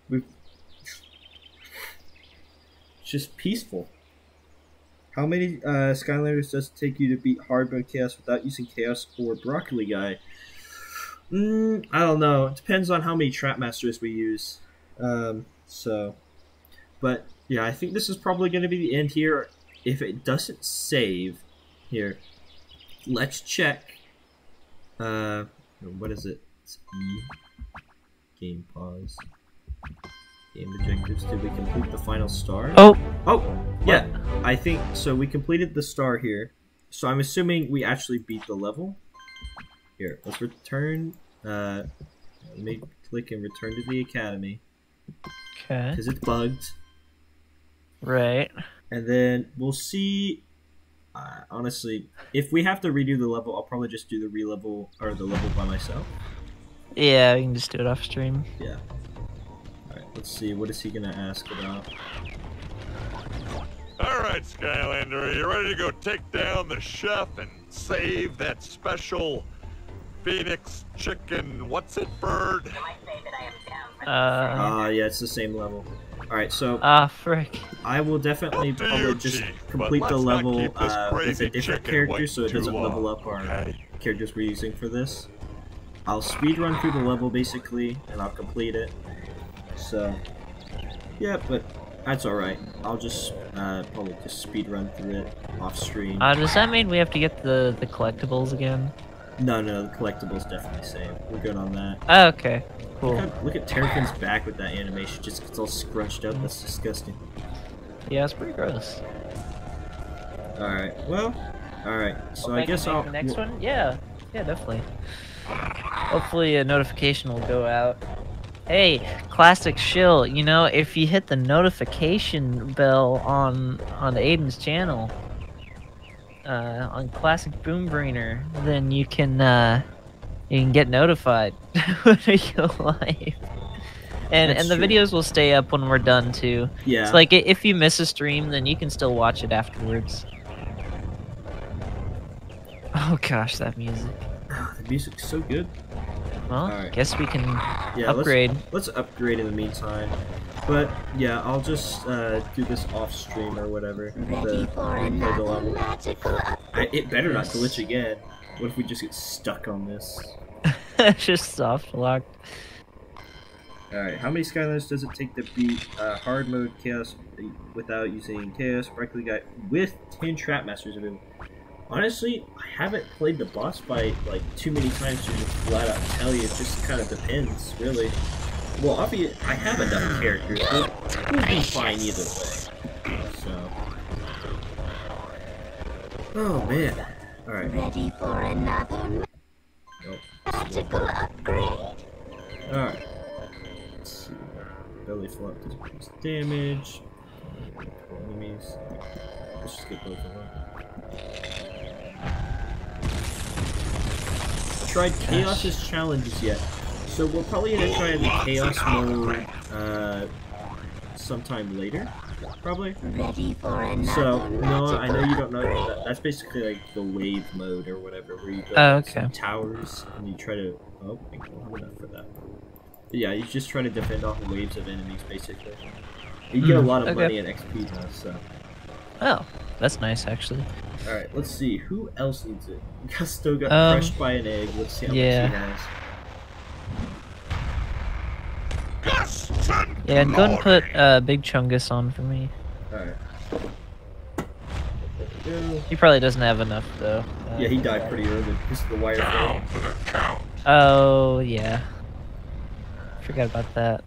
We've it's just peaceful. How many uh, Skylanders does it take you to beat hard mode chaos without using chaos or broccoli guy? Mm, I don't know. It depends on how many trap masters we use. Um, So, but yeah, I think this is probably going to be the end here. If it doesn't save, here, let's check. Uh, what is it? It's E. Game pause. Game objectives. Did we complete the final star? Oh, Oh, yeah. I think so. We completed the star here. So I'm assuming we actually beat the level. Here, let's return. Uh, let me click and return to the academy okay. because it's bugged, Right. and then we'll see. Uh, honestly, if we have to redo the level, I'll probably just do the re-level or the level by myself. Yeah, we can just do it off stream. Yeah. All right. Let's see. What is he gonna ask about? All right, Skylander, are you ready to go take down the chef and save that special phoenix chicken? What's it, bird? Do I say that I am down for Uh, Ah, yeah, it's the same level. All right. So ah, frick. I will definitely Up probably just complete the level keep uh, with a different character so it doesn't level up our okay? characters we're using for this. I'll speed run through the level basically, and I'll complete it. So, yeah, but that's alright. I'll just uh, probably just speed run through it off stream. Uh, does that mean we have to get the the collectibles again? no, no, the collectibles definitely same. We're good on that. Oh, okay. Look Cool. at, look at Terrafin's back with that animation, just gets all scrunched up. That's disgusting. Yeah, it's pretty gross. Alright, well, alright. So I guess I'll. the next one. Yeah, yeah, definitely. Hopefully, a notification will go out. Hey, classic shill. You know, if you hit the notification bell on on Aiden's channel, uh, on Classic BoomBringer, then you can uh, you can get notified when we go live. And That's and the true. videos will stay up when we're done too. Yeah. It's like if you miss a stream, then you can still watch it afterwards. Oh gosh, that music. the music's so good. Well, Alright. guess we can Yeah, let's- upgrade. Let's, upgrade in the meantime. But yeah, I'll just uh, do this off stream or whatever. The, the level. magical I, it better not glitch again. What if we just get stuck on this? Just soft locked. Alright, how many Skylanders does it take to beat uh, hard mode Kaos without using Kaos? Practically got with 10 Trap Masters available. Honestly, I haven't played the boss fight like too many times to just flat out tell you. It just kind of depends, really. Well, obviously, I have enough characters. We'll, we'll be fine either way. So. Oh man. Alright. Ready for another Nope. magical upgrade. Alright. Let's see. Belly flop does damage. Enemies. Let's just get both of them. Tried Kaos's challenges yet. So we're probably gonna try the Kaos mode uh, sometime later. Probably. Ready for another So, no, I know you don't know that. That's basically like the wave mode or whatever, where you go Oh, up some okay. towers and you try to. Oh, I don't have enough for that. But yeah, you just try to defend off waves of enemies, basically. You get a Hmm, lot of okay. money and XP now, so. Oh, that's nice actually. Alright, let's see. Who else needs it? Gusto got Um, crushed by an egg. Let's see how yeah. much he has. Guston Yeah, go and put Glory. uh, Big Chungus on for me. Alright. There we go. He probably doesn't have enough though. Uh, Yeah, he died pretty early. This is the wire Down thing. to the count. Oh yeah. Forgot about that.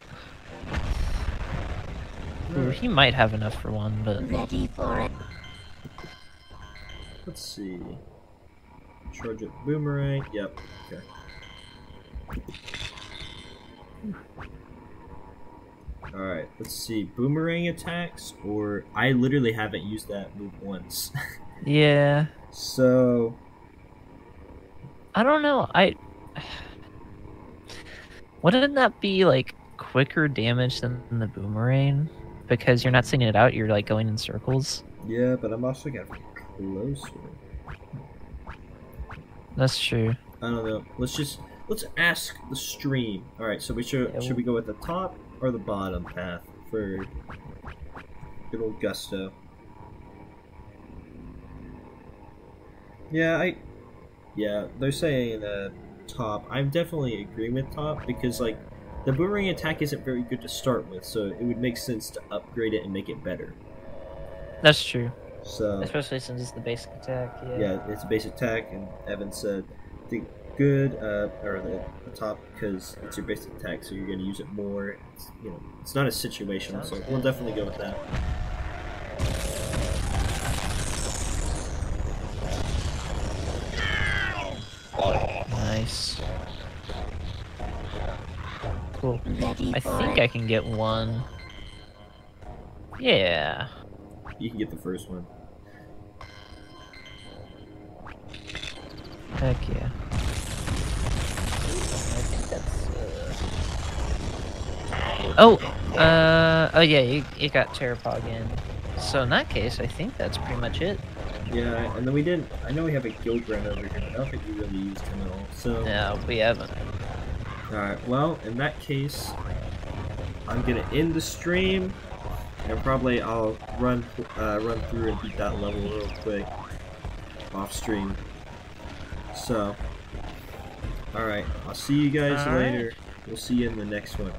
Ooh, he might have enough for one, but Ready for it. Let's see. Charge up boomerang. Yep. Okay. Alright, let's see. Boomerang attacks, or I literally haven't used that move once. yeah. so, I don't know. I wouldn't that be like quicker damage than the boomerang? Because you're not sending it out, you're like going in circles. yeah, but I'm also getting closer. That's true. I don't know. Let's just let's ask the stream. All right, so we should Yeah, should we go with the top or the bottom path for good old Gusto? Yeah, I yeah, they're saying uh top. I'm definitely agreeing with top because like the boomerang attack isn't very good to start with, so it would make sense to upgrade it and make it better. That's true. So Especially since it's the basic attack. Yeah. yeah, it's a basic attack, and Evan said the good uh, or the, the top because it's your basic attack, so you're going to use it more. It's, you know, it's not a situational, so we'll definitely go with that. Nice. Cool. I think? I can get one. Yeah. You can get the first one. Heck yeah. I think that's. Uh... Oh, uh, oh yeah, you, you got Terrapog in. So in that case, I think that's pretty much it. Yeah, and then we didn't. I know we have a Gill Grunt over here, but I don't think we really used him at all. So, No, we haven't. Alright, well, in that case, I'm gonna end the stream, and probably I'll run uh, run through and beat that level real quick off stream. So, alright, I'll see you guys Alright. later. We'll see you in the next one.